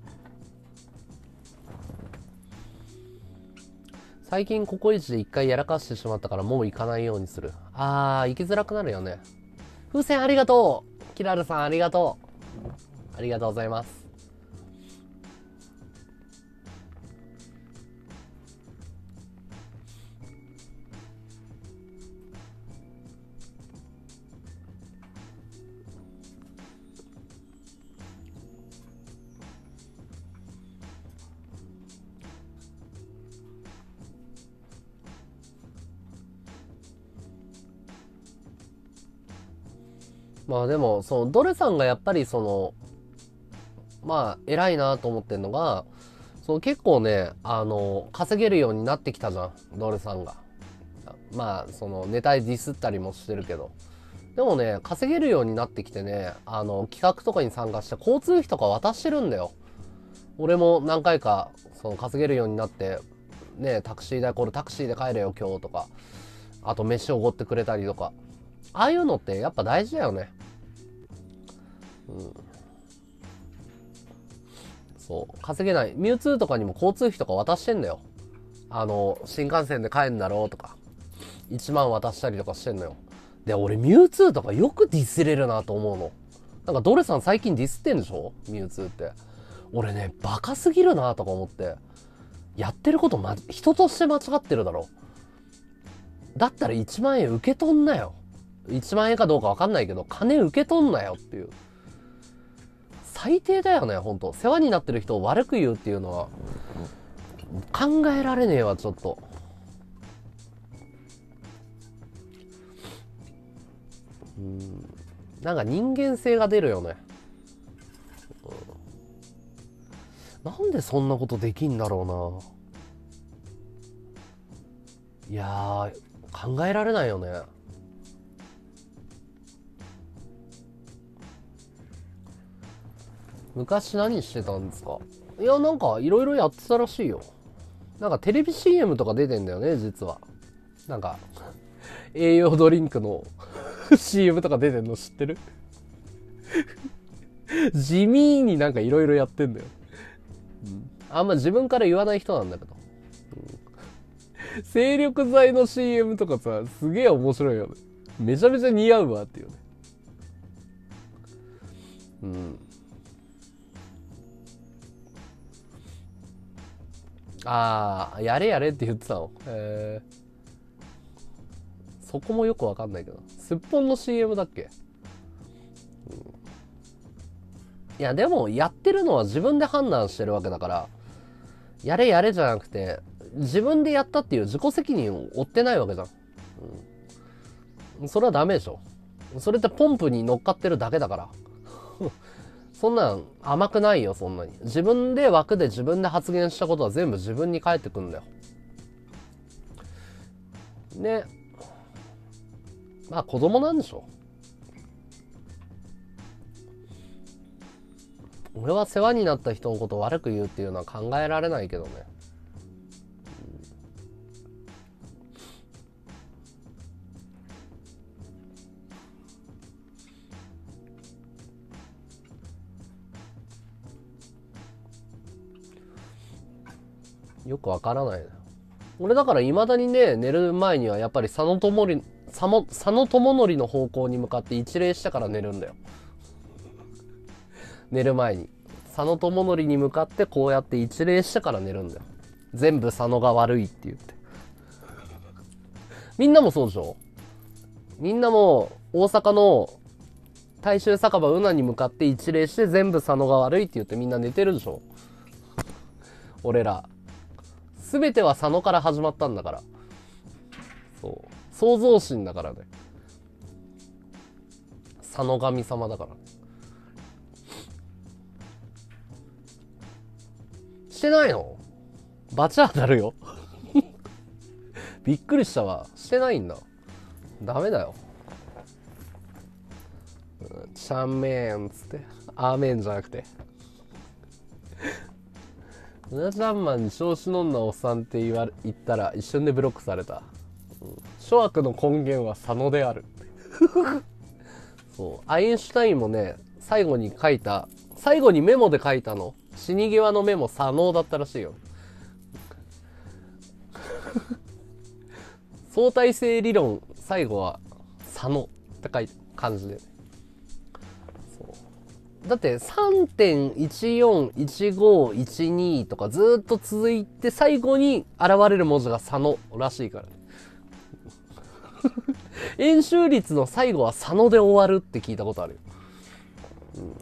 最近ココイチで一回やらかしてしまったからもう行かないようにする。あー、行きづらくなるよね。風船ありがとうキラルさんありがとうありがとうございます。まあでも、その、ドレさんがやっぱりその、まあ、偉いなと思ってんのが、その結構ね、あの、稼げるようになってきたじゃん、ドレさんが。まあ、その、ネタでディスったりもしてるけど。でもね、稼げるようになってきてね、あの、企画とかに参加して交通費とか渡してるんだよ。俺も何回か、その、稼げるようになって、ね、タクシー代、これタクシーで帰れよ今日とか、あと飯おごってくれたりとか。ああいうのってやっぱ大事だよね。うん。そう。稼げない。ミュウツーとかにも交通費とか渡してんだよ。あの、新幹線で帰んだろうとか。1万渡したりとかしてんのよ。で、俺ミュウツーとかよくディスれるなと思うの。なんかドレさん最近ディスってんでしょ？ミュウツーって。俺ね、バカすぎるなとか思って。やってること、ま、人として間違ってるだろ。だったら1万円受け取んなよ。1万円かどうかわかんないけど、金受け取んなよっていう。最低だよねほんと。世話になってる人を悪く言うっていうのは。考えられねえわちょっと。うん。なんか人間性が出るよね、うん、なんでそんなことできんだろうな。いや考えられないよね。昔何してたんですか？いやなんかいろいろやってたらしいよ。なんかテレビ CM とか出てんだよね実は。なんか [LAUGHS] 栄養ドリンクの [LAUGHS] CM とか出てんの知ってる？[LAUGHS] 地味になんかいろいろやってんだよ、うん、あんま自分から言わない人なんだけど、うん、精力剤の CM とかさすげえ面白いよね。めちゃめちゃ似合うわっていうね。うん。ああ、やれやれって言ってたの。へえ。そこもよくわかんないけど。すっぽんの CM だっけ、うん、いや、でも、やってるのは自分で判断してるわけだから、やれやれじゃなくて、自分でやったっていう自己責任を負ってないわけじゃん。うん。それはダメでしょ。それってポンプに乗っかってるだけだから。そんなん甘くないよ、そんなに。自分で枠で自分で発言したことは全部自分に返ってくんだよ。ね。まあ子供なんでしょ。俺は世話になった人のことを悪く言うっていうのは考えられないけどね。よくわからない。俺だから未だにね、寝る前にはやっぱり佐野智則、佐野佐野智則の方向に向かって一礼してから寝るんだよ。寝る前に。佐野智則に向かってこうやって一礼してから寝るんだよ。全部佐野が悪いって言って。みんなもそうでしょ？みんなも大阪の大衆酒場うなに向かって一礼して全部佐野が悪いって言ってみんな寝てるでしょ？俺ら。全ては佐野から始まったんだから。そう。創造神だからね。佐野神様だから。してないの？バチ当たるよ。[LAUGHS] びっくりしたわ。してないんだ。ダメだよ。ちゃんめんっつって。アーメンじゃなくて。うなちゃんマンに調子乗んなおっさんって言わ言ったら一瞬でブロックされた、うん、諸悪の根源は佐野である。そう。アインシュタインもね最後に書いた最後にメモで書いたの。死に際のメモ佐野だったらしいよ。相対性理論最後は佐野って書い感じで。だって3.141512とかずっと続いて最後に現れる文字が佐野らしいからね。[LAUGHS] 演習率の最後は佐野で終わるって聞いたことあるよ。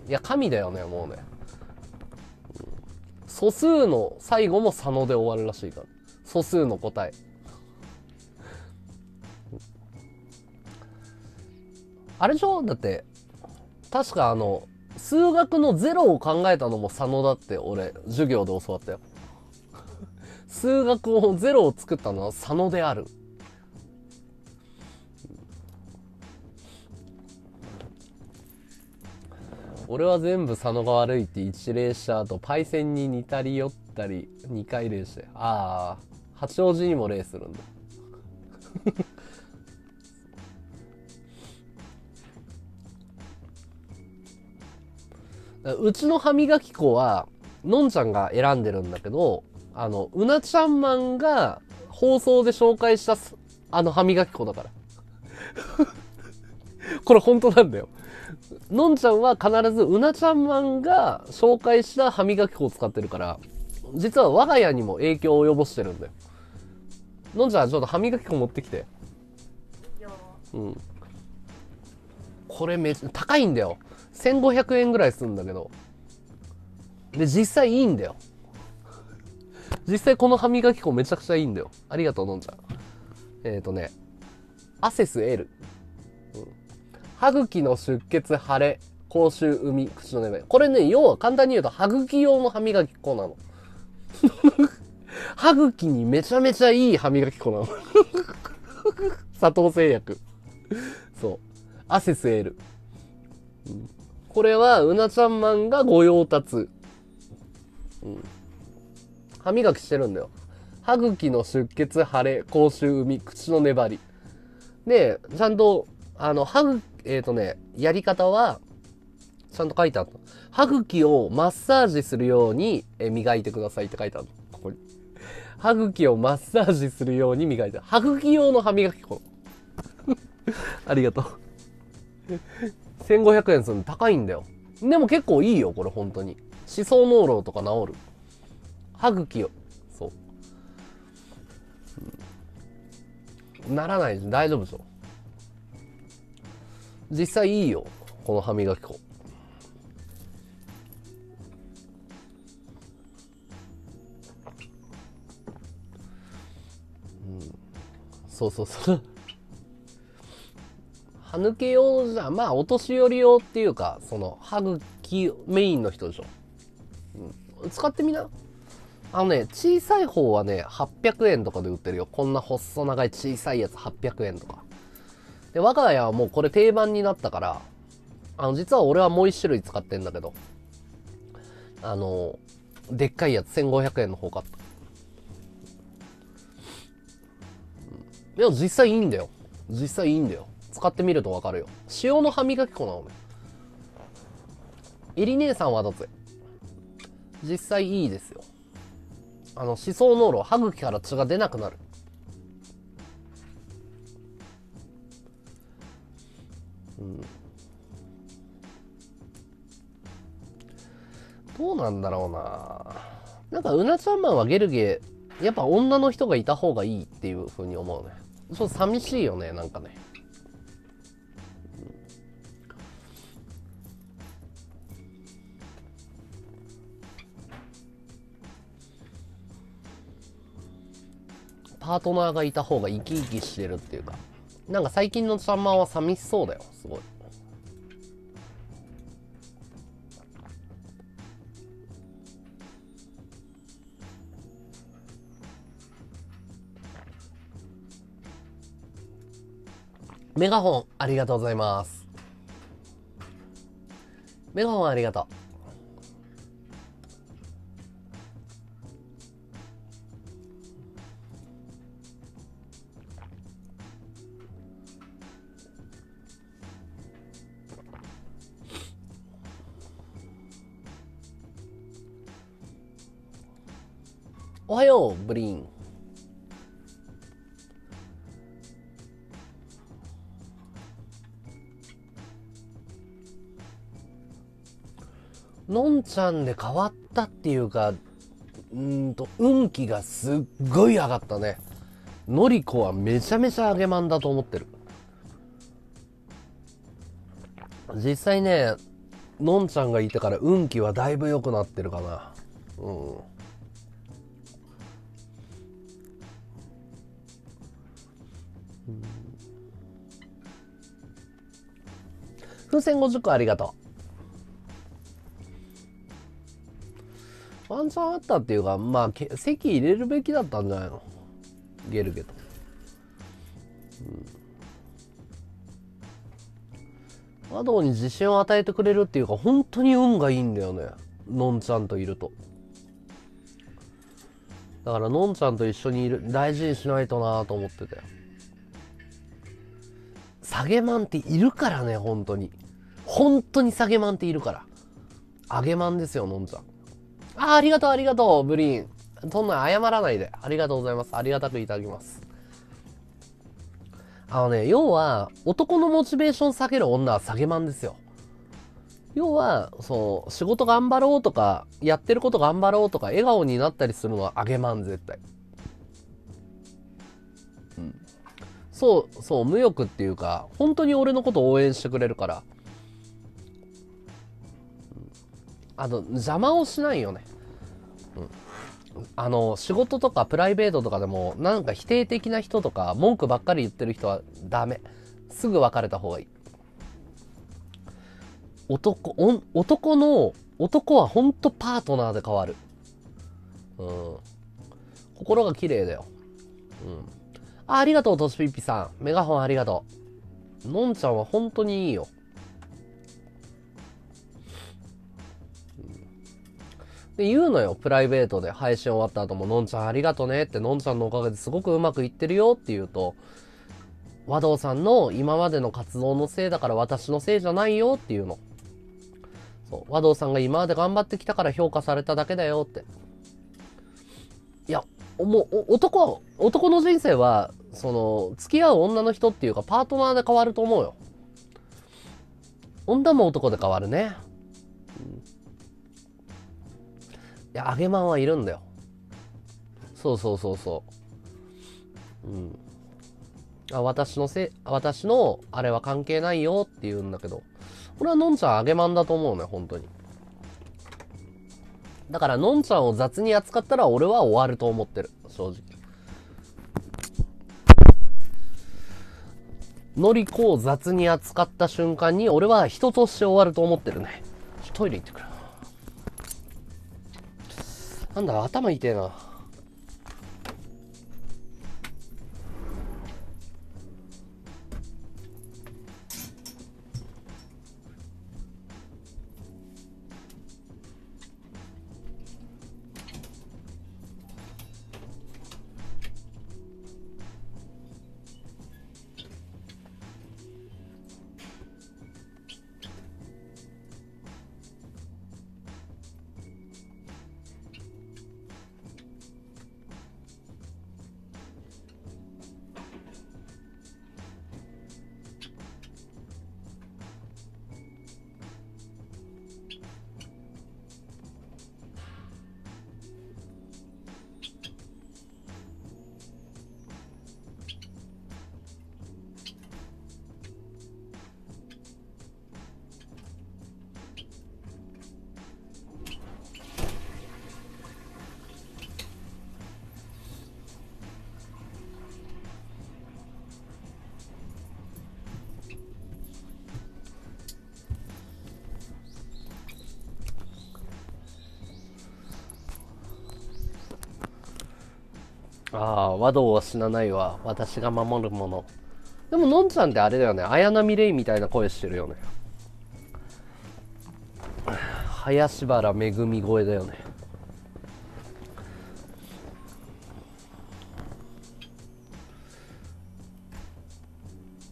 いや、神だよね、もうね。素数の最後も佐野で終わるらしいから。素数の答え。あれでしょ？だって、確かあの、数学のゼロを考えたのも佐野だって俺、授業で教わったよ。数学をゼロを作ったのは佐野である。俺は全部佐野が悪いって一例した後、パイセンに似たり寄ったり2回例して。ああ、八王子にも例するんだ。うちの歯磨き粉は、のんちゃんが選んでるんだけど、あの、うなちゃんマンが放送で紹介したあの歯磨き粉だから。[LAUGHS] これ本当なんだよ。のんちゃんは必ずうなちゃんマンが紹介した歯磨き粉を使ってるから、実は我が家にも影響を及ぼしてるんだよ。のんちゃんちょっと歯磨き粉持ってきて。うん。これめっちゃ高いんだよ。1500円ぐらいするんだけど、で、実際いいんだよ。実際この歯磨き粉めちゃくちゃいいんだよ。ありがとう、のんちゃん。えっ、ー、とね、アセス L。うん、歯茎の出血、腫れ、口臭、海、口の粘り。これね、要は簡単に言うと歯茎用の歯磨き粉なの。[LAUGHS] 歯茎にめちゃめちゃいい歯磨き粉なの。[LAUGHS] 佐藤製薬。そう。アセス L。うん、これは、うなちゃんマンがご用達。うん。歯磨きしてるんだよ。歯茎の出血、腫れ、口臭、海、口の粘り。で、ちゃんと、あの、歯ぐ、えっ、ー、とね、やり方は、ちゃんと書いてあった。歯茎をマッサージするように磨いてくださいって書いてある。ここに。歯茎をマッサージするように磨いて。歯茎用の歯磨き粉。[LAUGHS] ありがとう。1500円するの高いんだよ。でも結構いいよ、これ本当に。思想脳漏とか治る。歯茎を。そう。ならない大丈夫でしょ。実際いいよ。この歯磨き粉。そうそうそう歯抜け用じゃまあお年寄り用っていうかその歯茎メインの人でしょ、うん、使ってみな。あのね小さい方はね800円とかで売ってるよ。こんな細長い小さいやつ800円とか。で我が家はもうこれ定番になったからあの実は俺はもう一種類使ってんだけどあのでっかいやつ1500円の方買った。いや、実際いいんだよ。実際いいんだよ。使ってみるとわかるよ。塩の歯磨き粉なのね。エリ姉さんはだぜ。実際いいですよ。あの、思想濃炉、歯茎から血が出なくなる。うん。どうなんだろうななんか、うなちゃんマンはゲルゲやっぱ女の人がいた方がいいっていうふうに思うね。そう寂しいよねなんかねパートナーがいた方が生き生きしてるっていうかなんか最近のちゃんまんは寂しそうだよすごいメガホン、ありがとうございます。メガホンありがとう。おはよう、ブリーン。のんちゃんで変わったっていうか、うんと、運気がすっごい上がったね。のりこはめちゃめちゃ揚げまんだと思ってる。実際ね、のんちゃんがいてから運気はだいぶ良くなってるかな。うん。風船50個ありがとう。ワンチャンあったっていうか、まあ、席入れるべきだったんじゃないの？ゲルゲと。うん。アドに自信を与えてくれるっていうか、本当に運がいいんだよね。のんちゃんといると。だから、のんちゃんと一緒にいる、大事にしないとなと思ってて。下げマンっているからね、本当に。本当に下げマンっているから。揚げマンですよ、のんちゃん。あ、ありがとう、ありがとう、ブリーン。そんな謝らないで。ありがとうございます。ありがたくいただきます。あのね、要は、男のモチベーション下げる女は下げまんですよ。要は、そう、仕事頑張ろうとか、やってること頑張ろうとか、笑顔になったりするのはあげまん、絶対。うん。そう、そう、無欲っていうか、本当に俺のこと応援してくれるから。あの邪魔をしないよね。うん。あの仕事とかプライベートとかでもなんか否定的な人とか文句ばっかり言ってる人はダメ。すぐ別れた方がいい。男男の男はほんとパートナーで変わる。うん。心が綺麗だよ。うん。あありがとうとしぴっぴさん。メガホンありがとう。のんちゃんは本当にいいよ。で、言うのよ、プライベートで配信終わった後も、のんちゃんありがとねって、のんちゃんのおかげですごくうまくいってるよって言うと、和道さんの今までの活動のせいだから私のせいじゃないよっていうの。そう。和道さんが今まで頑張ってきたから評価されただけだよって。いや、もう、男、男の人生は、その、付き合う女の人っていうか、パートナーで変わると思うよ。女も男で変わるね。いや、揚げまんはいるんだよ。そうそうそうそう。うん。あ私のせ、私のあれは関係ないよって言うんだけど、俺はのんちゃん揚げまんだと思うね、本当に。だから、のんちゃんを雑に扱ったら俺は終わると思ってる、正直。のりこを雑に扱った瞬間に俺は人として終わると思ってるね。トイレ行ってくる。なんだ、頭痛えな。和道は死なないわ。私が守るもの。でも、のんちゃんってあれだよね。綾波レイみたいな声してるよね。林原めぐみ声だよね。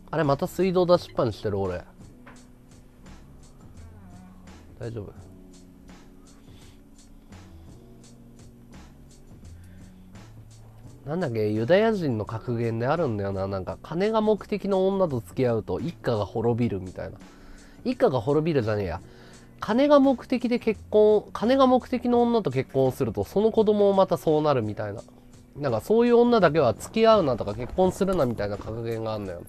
あれ、また水道出しっぱにしてる俺。大丈夫？なんだっけ、ユダヤ人の格言であるんだよな。なんか、金が目的の女と付き合うと一家が滅びるみたいな。一家が滅びるじゃねえや。金が目的で結婚、金が目的の女と結婚すると、その子供もまたそうなるみたいな。なんか、そういう女だけは付き合うなとか結婚するなみたいな格言があるんだよ。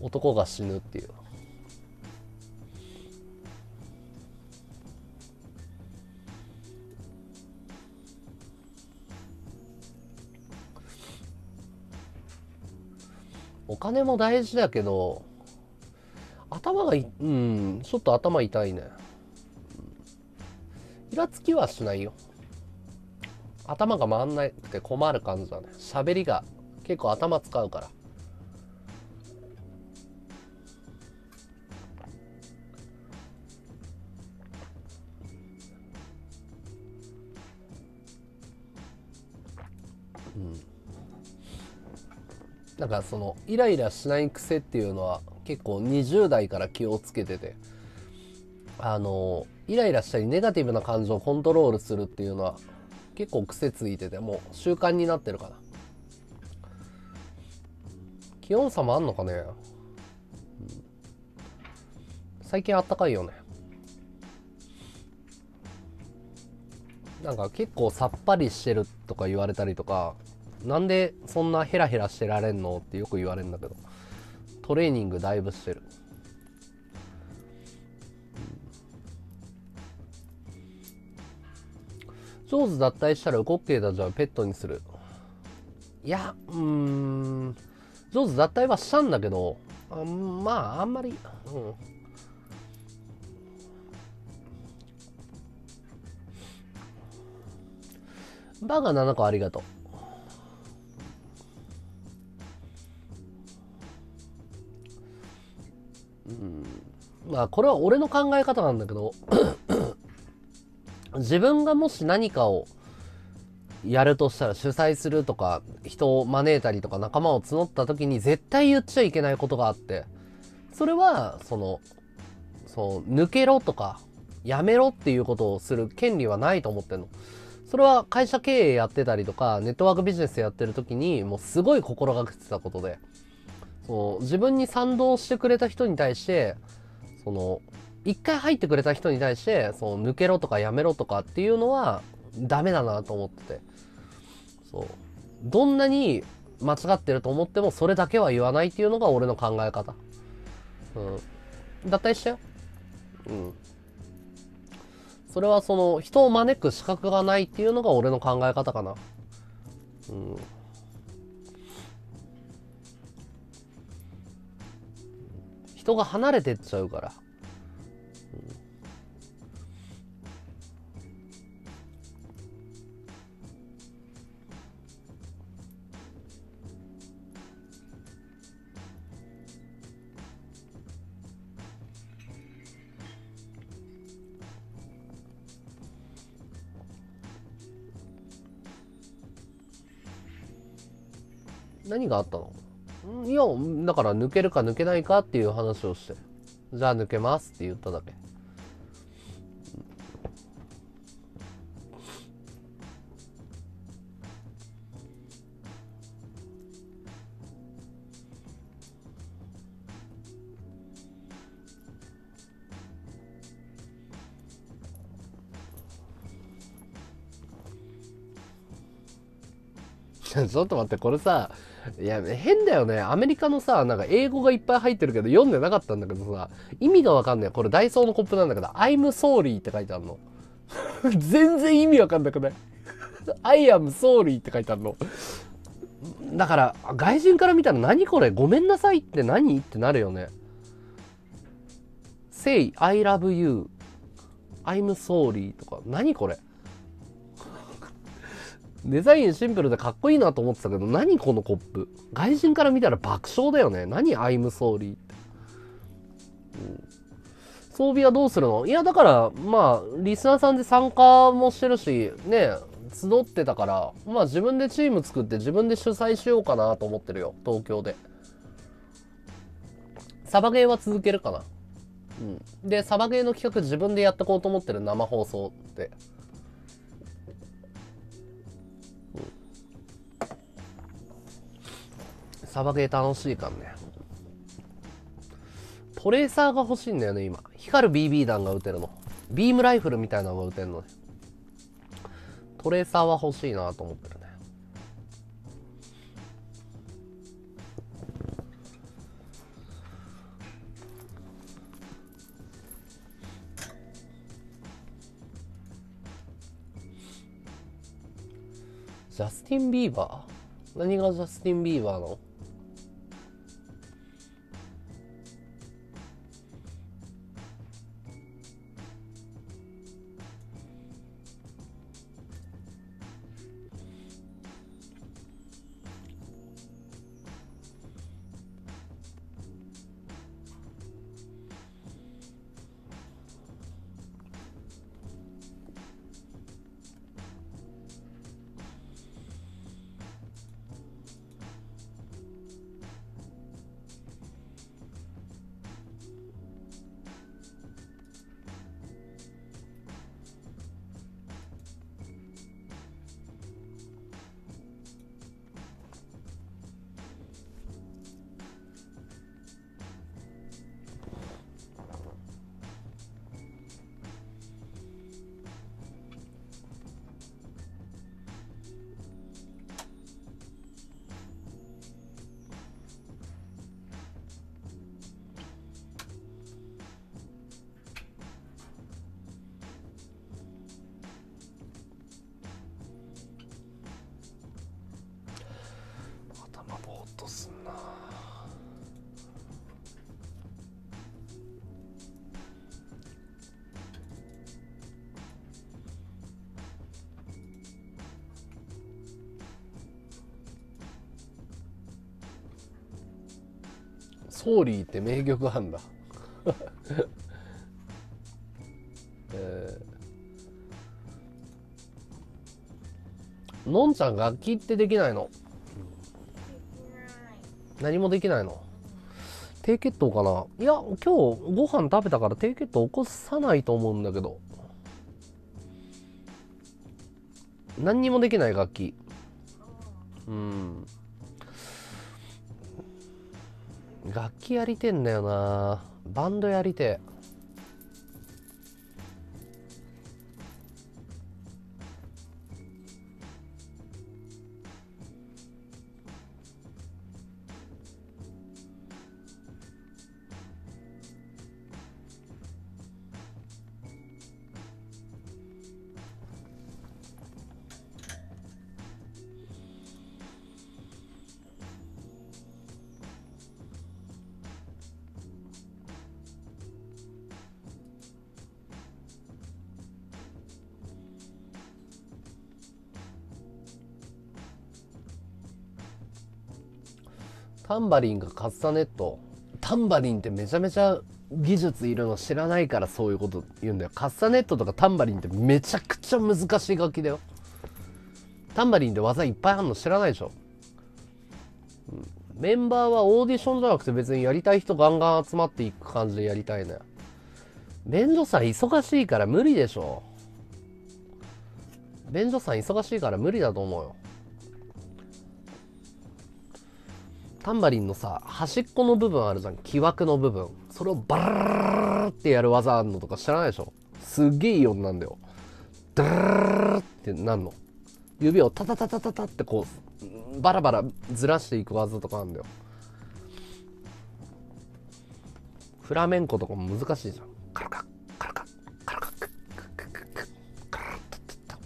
男が死ぬっていう。お金も大事だけど、頭がい、うん、ちょっと頭痛いね。イラつきはしないよ。頭が回んなくて困る感じだね。喋りが結構頭使うから。なんかそのイライラしない癖っていうのは結構20代から気をつけてて。あのイライラしたりネガティブな感情をコントロールするっていうのは結構癖ついててもう習慣になってるかな。気温差もあんのかね、最近あったかいよね。なんか結構さっぱりしてるとか言われたりとかなんでそんなヘラヘラしてられんのってよく言われるんだけど、トレーニングだいぶしてる。上手脱退したらウコッケじゃんペットにする。いや、うーん。上手脱退はしたんだけど、あまあ、あんまり、うん。バーガー7個ありがとう。うん、まあこれは俺の考え方なんだけど [COUGHS] 自分がもし何かをやるとしたら主催するとか人を招いたりとか仲間を募った時に絶対言っちゃいけないことがあってそれはそのそう抜けろとかやめろっていうことをする権利はないと思ってんの。それは会社経営やってたりとかネットワークビジネスやってる時にもうすごい心がけてたことでそう自分に賛同してくれた人に対してその一回入ってくれた人に対してその抜けろとかやめろとかっていうのはダメだなと思ってて。そう。どんなに間違ってると思ってもそれだけは言わないっていうのが俺の考え方。うん。脱退したよ。うん。それはその人を招く資格がないっていうのが俺の考え方かな。うん。人が離れてっちゃうから。何があったの？いや、だから抜けるか抜けないかっていう話をして、じゃあ抜けますって言っただけ。[LAUGHS] ちょっと待って、これさ、いや、変だよね。アメリカのさ、なんか英語がいっぱい入ってるけど、読んでなかったんだけどさ、意味がわかんない。これダイソーのコップなんだけど、I'm sorry って書いてあるの。[LAUGHS] 全然意味わかんなくない ?I am sorry って書いてあるの。だから、外人から見たら何これ？ごめんなさいって何？ってなるよね。say, I love you, I'm sorry とか、何これ？デザインシンプルでかっこいいなと思ってたけど、何このコップ？外人から見たら爆笑だよね。何 I'm sorry って。うん、装備はどうするの？いや、だから、まあ、リスナーさんで参加もしてるし、ね、集ってたから、まあ自分でチーム作って自分で主催しようかなと思ってるよ。東京で。サバゲーは続けるかな。うん。で、サバゲーの企画自分でやってこうと思ってる生放送って。サバゲー楽しいからね。トレーサーが欲しいんだよね、今。光る BB 弾が撃てるの。ビームライフルみたいなのが撃てるのね。トレーサーは欲しいなと思ってるね。ジャスティン・ビーバー？何がジャスティン・ビーバーの？ーリーって名曲あんだ。えー、のんちゃん楽器ってできないの？何もできないの？低血糖かな？いや今日ご飯食べたから低血糖起こさないと思うんだけど。何にもできない楽器。うん楽器やりてんだよな。バンドやりてンバリンがカスタネットタンバリンってめちゃめちゃ技術いるの知らないからそういうこと言うんだよ。カスタネットとかタンバリンってめちゃくちゃ難しい楽器だよ。タンバリンで技いっぱいあるの知らないでしょ、うん、メンバーはオーディションじゃなくて別にやりたい人ガンガン集まっていく感じでやりたいのよ。便所さん忙しいから無理でしょ。便所さん忙しいから無理だと思うよ。タンバリンのさ端っこの部分あるじゃん。木枠の部分。それをバラーってやる技あるのとか知らないでしょすげえいい音なんだよダラーってなんの指をタタタタタタってこうバラバラずらしていく技とかあるんだよフラメンコとかも難しいじゃんカラカッカラカッカラカックククククカラッタタタ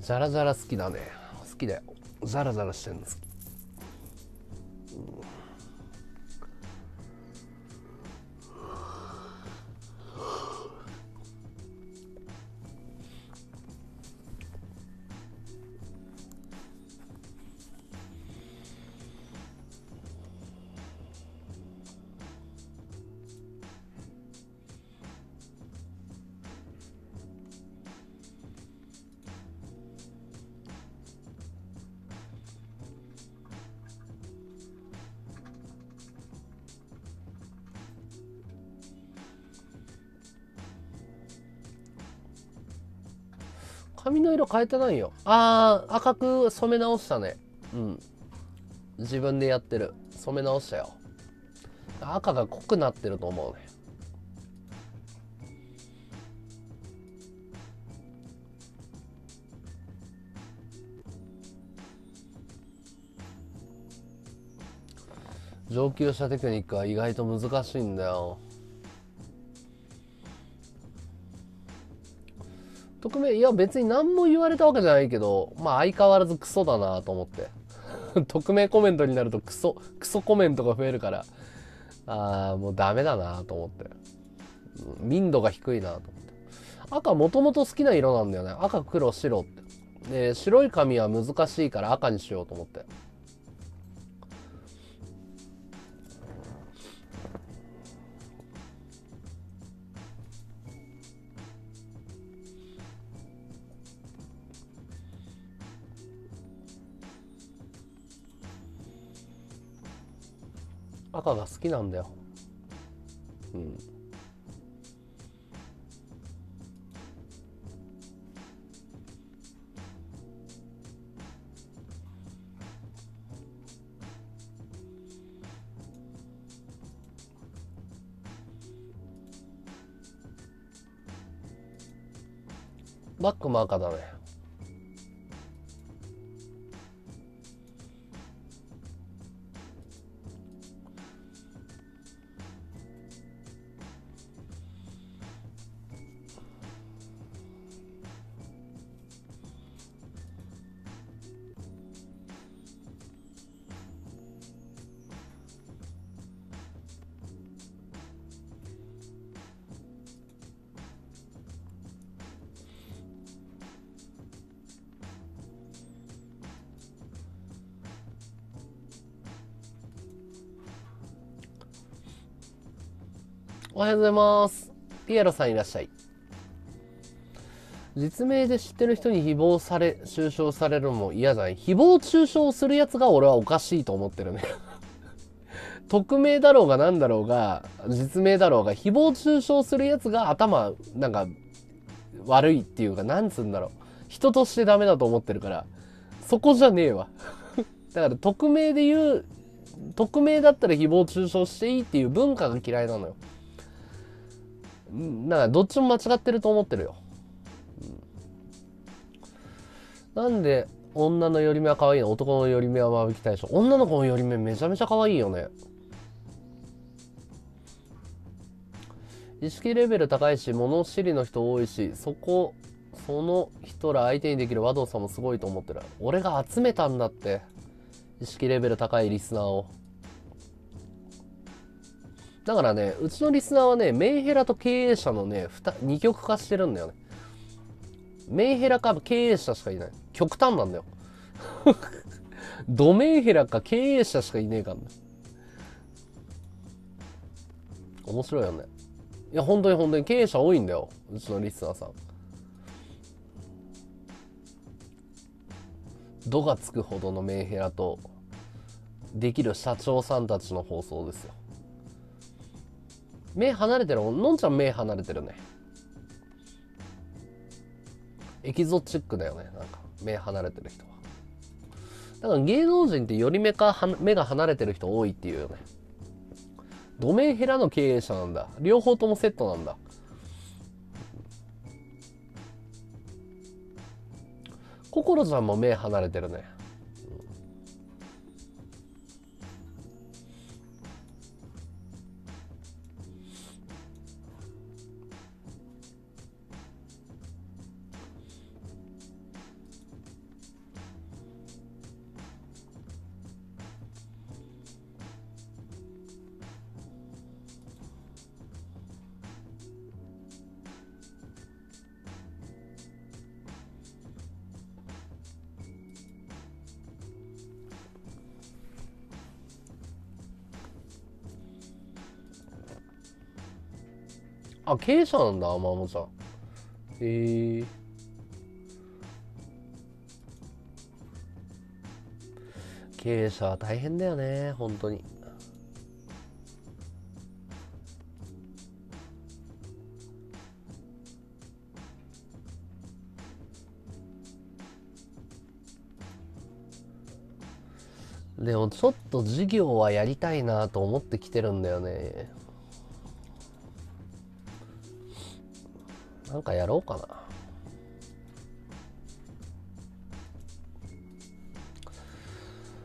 ジャラジャラ好きだね好きだよザラザラしてるんです、うん髪の変えてないよ。あー、赤く染め直したね。うん。自分でやってる。染め直したよ。赤が濃くなってると思うね。上級者テクニックは意外と難しいんだよ。匿名いや別に何も言われたわけじゃないけどまあ相変わらずクソだなと思って。[LAUGHS] 匿名コメントになるとクソクソコメントが増えるからああもうダメだなと思って。民度が低いなと思って。赤もともと好きな色なんだよね。赤黒白って。で白い髪は難しいから赤にしようと思って。赤が好きなんだよ。うん。バックも赤だね。はようございます。ピエロさんいらっしゃい。実名で知ってる人に誹謗され、中傷されるのも嫌じゃない？誹謗中傷するやつが俺はおかしいと思ってるね。[LAUGHS] 匿名だろうが何だろうが、実名だろうが、誹謗中傷するやつが頭、なんか、悪いっていうか、なんつうんだろう。人としてダメだと思ってるから、そこじゃねえわ。[LAUGHS] だから、匿名で言う、匿名だったら誹謗中傷していいっていう文化が嫌いなのよ。うんか、どっちも間違ってると思ってるよ。うん。なんで、女の寄り目は可愛いの？男の寄り目は間引きたいでしょ。女の子の寄り目めちゃめちゃ可愛いよね。意識レベル高いし物知りの人多いしそこその人ら相手にできる和道さんもすごいと思ってる。俺が集めたんだって。意識レベル高いリスナーを。だからねうちのリスナーはねメンヘラと経営者のね二極化してるんだよねメンヘラか経営者しかいない極端なんだよ [LAUGHS] ドメンヘラか経営者しかいねえからね面白いよねいや、本当に本当に経営者多いんだよ。うちのリスナーさん。度がつくほどのメンヘラと、できる社長さんたちの放送ですよ。目離れてるのんちゃん目離れてるね。エキゾチックだよね。なんか、目離れてる人は。だから芸能人ってより目か目が離れてる人多いっていうよね。ドメンヘラの経営者なんだ。両方ともセットなんだ。心ちゃんも目離れてるね。あ、経営者なんだ、マモちゃん。へえ。経営者は大変だよね、本当に。でもちょっと授業はやりたいなと思ってきてるんだよね。なんかやろうかな。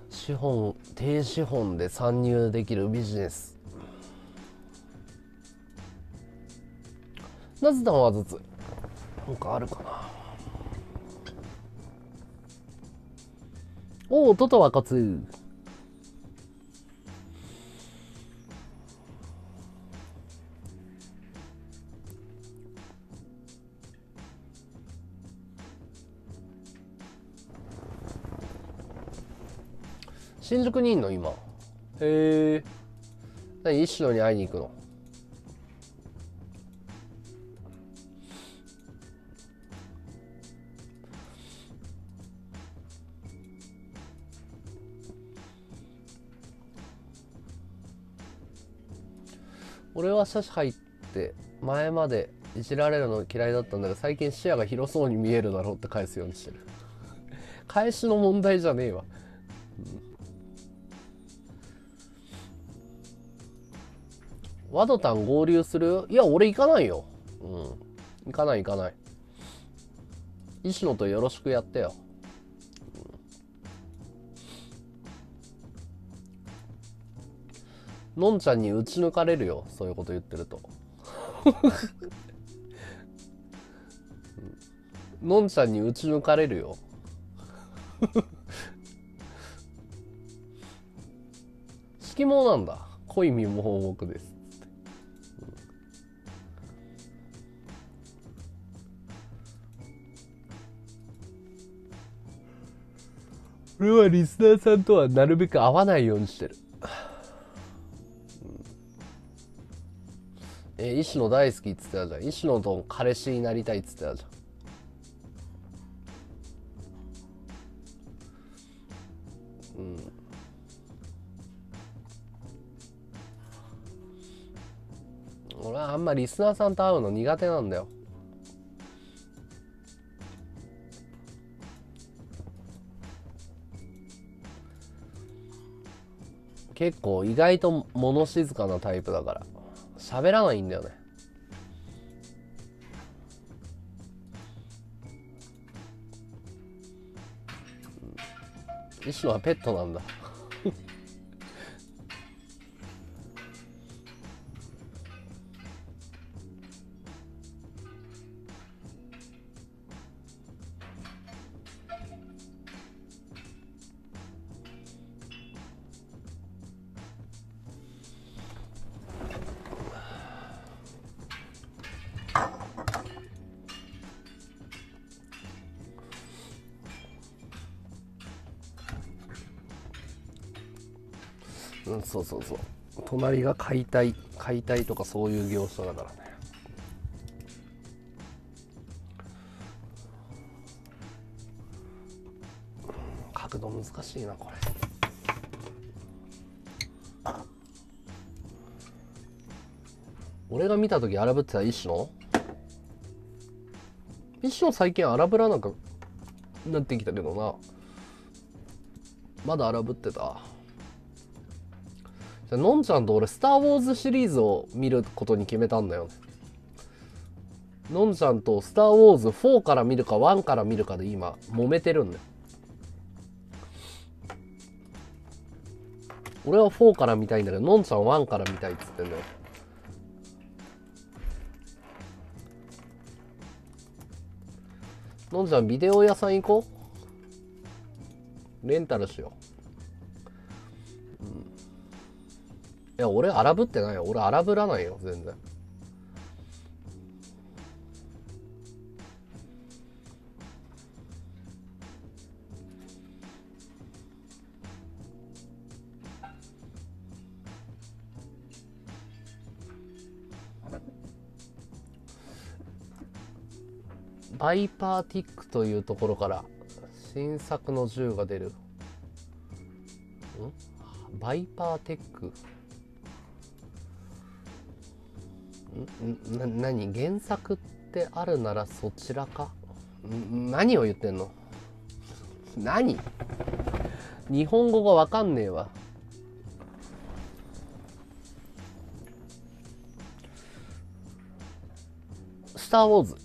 資本、低資本で参入できるビジネス。なず談はずつ。なんかあるかな。おお、トトは勝つ。新宿にいんの？今。へえ何？石野に会いに行くの？俺は社入って前までいじられるの嫌いだったんだけど最近視野が広そうに見えるだろうって返すようにしてる。返しの問題じゃねえわワドタン合流する？いや、俺行かないよ。うん。行かない行かない。石野とよろしくやってよ。のんちゃんに打ち抜かれるよ。そういうこと言ってると。のんちゃんに打ち抜かれるよ。色盲なんだ。恋身盲目です。俺はリスナーさんとはなるべく会わないようにしてる。え石野大好きっつってたじゃん。石野と彼氏になりたいっつってたじゃん。うん。俺はあんまリスナーさんと会うの苦手なんだよ。結構意外と物静かなタイプだから。喋らないんだよね。石はペットなんだ。そうそう隣が解体解体とかそういう業者だからね。角度難しいなこれ。俺が見た時荒ぶってた石野石野最近荒ぶらなくなってきたけどな。まだ荒ぶってた。のんちゃんと俺「スター・ウォーズ」シリーズを見ることに決めたんだよ。のんちゃんと「スター・ウォーズ」4から見るか1から見るかで今揉めてるんだよ。俺は4から見たいんだけどのんちゃん1から見たいっつってんだよ。のんちゃんビデオ屋さん行こう。レンタルしよう、いや俺荒ぶってないよ。俺荒ぶらないよ。全然。バイパーティックというところから新作の銃が出る。ん？バイパーテック？な何原作ってあるならそちらか？何を言ってんの？何？日本語がわかんねえわ。スター・ウォーズ。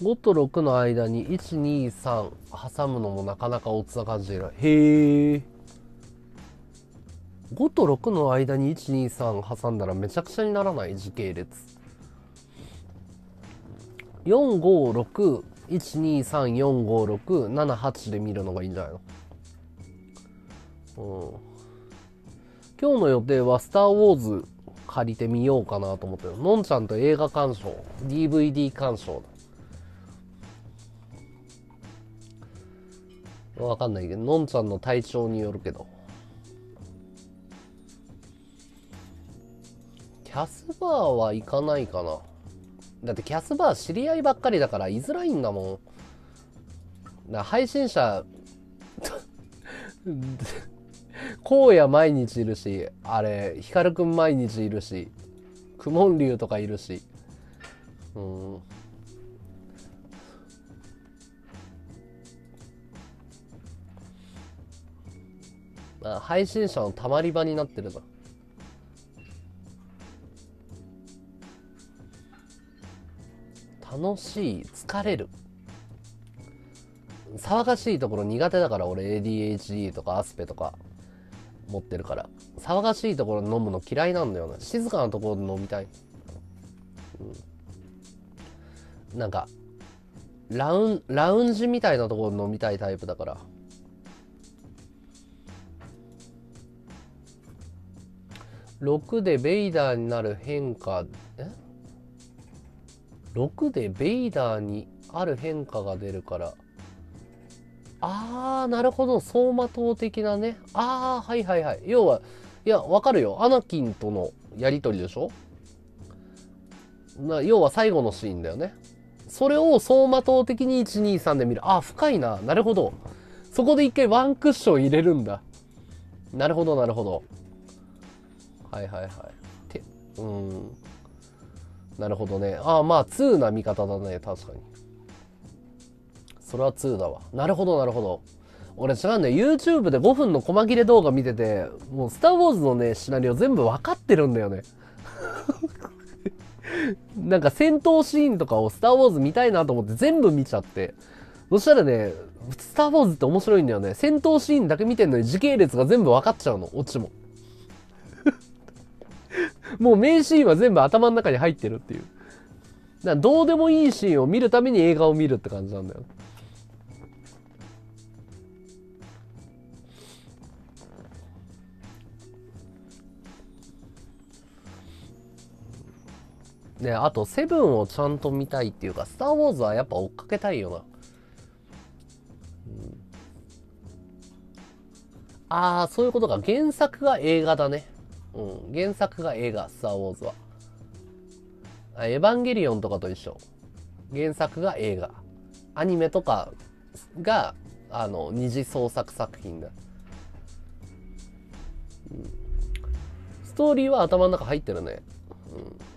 5と6の間に123挟むのもなかなかおつな感じでない。へえ。5と6の間に123挟んだらめちゃくちゃにならない時系列。45612345678で見るのがいいんじゃないの？うん。今日の予定は「スター・ウォーズ」借りてみようかなと思ってる。のんちゃんと映画鑑賞。DVD 鑑賞だ。わかんないけど、のんちゃんの体調によるけど。ャスバーは行かないかな。だってキャスバー知り合いばっかりだから居づらいんだもん。だ配信者、[LAUGHS] 荒野毎日いるし、あれ、ヒカルくん毎日いるし、クモン竜とかいるし。うん。配信者のたまり場になってるな楽しい疲れる。騒がしいところ苦手だから俺 ADHD とかアスペとか持ってるから。騒がしいところ飲むの嫌いなんだよな静かなところで飲みたい、うん、なんかラウンラウンジみたいなところで飲みたいタイプだから。6でベイダーになる変化え？6でベイダーにある変化が出るからあーなるほど走馬灯的なねああはいはいはい要はいやわかるよアナキンとのやり取りでしょ？な要は最後のシーンだよね。それを走馬灯的に123で見る。あ、深いな。なるほど。そこで一回ワンクッション入れるんだ。なるほど、なるほど。はいはいはい。て、うん。なるほどね。ああ、まあ、2な見方だね。確かに。それは2だわ。なるほど、なるほど。俺違うんだよ。YouTube で5分の細切れ動画見てて、もうスター・ウォーズのね、シナリオ全部わかってるんだよね。[LAUGHS] なんか戦闘シーンとかをスター・ウォーズ見たいなと思って全部見ちゃって。そしたらね、スター・ウォーズって面白いんだよね。戦闘シーンだけ見てんのに時系列が全部分かっちゃうの。オチも。もう名シーンは全部頭の中に入ってるっていう。だどうでもいいシーンを見るために映画を見るって感じなんだよ。ね、あと、セブンをちゃんと見たいっていうか、スター・ウォーズはやっぱ追っかけたいよな。うん、ああ、そういうことか。原作が映画だね。うん。原作が映画、スター・ウォーズは。あエヴァンゲリオンとかと一緒。原作が映画。アニメとかが、あの、二次創作作品だ。うん、ストーリーは頭の中入ってるね。うん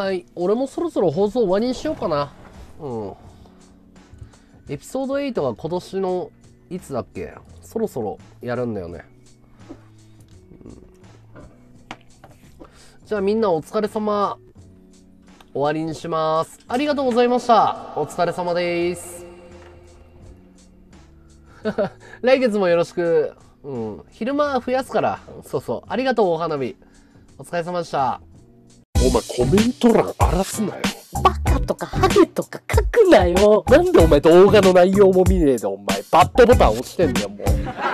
はい。俺もそろそろ放送終わりにしようかな。うん。エピソード8が今年の、いつだっけ？そろそろやるんだよね。うん、じゃあみんなお疲れ様。終わりにします。ありがとうございました。お疲れ様です。[LAUGHS] 来月もよろしく。うん。昼間増やすから。そうそう。ありがとう、お花火。お疲れ様でした。お前コメント欄荒らすなよ。バカとかハゲとか書くなよ。なんでお前動画の内容も見ねえでお前バッドボタン押してんだよもう。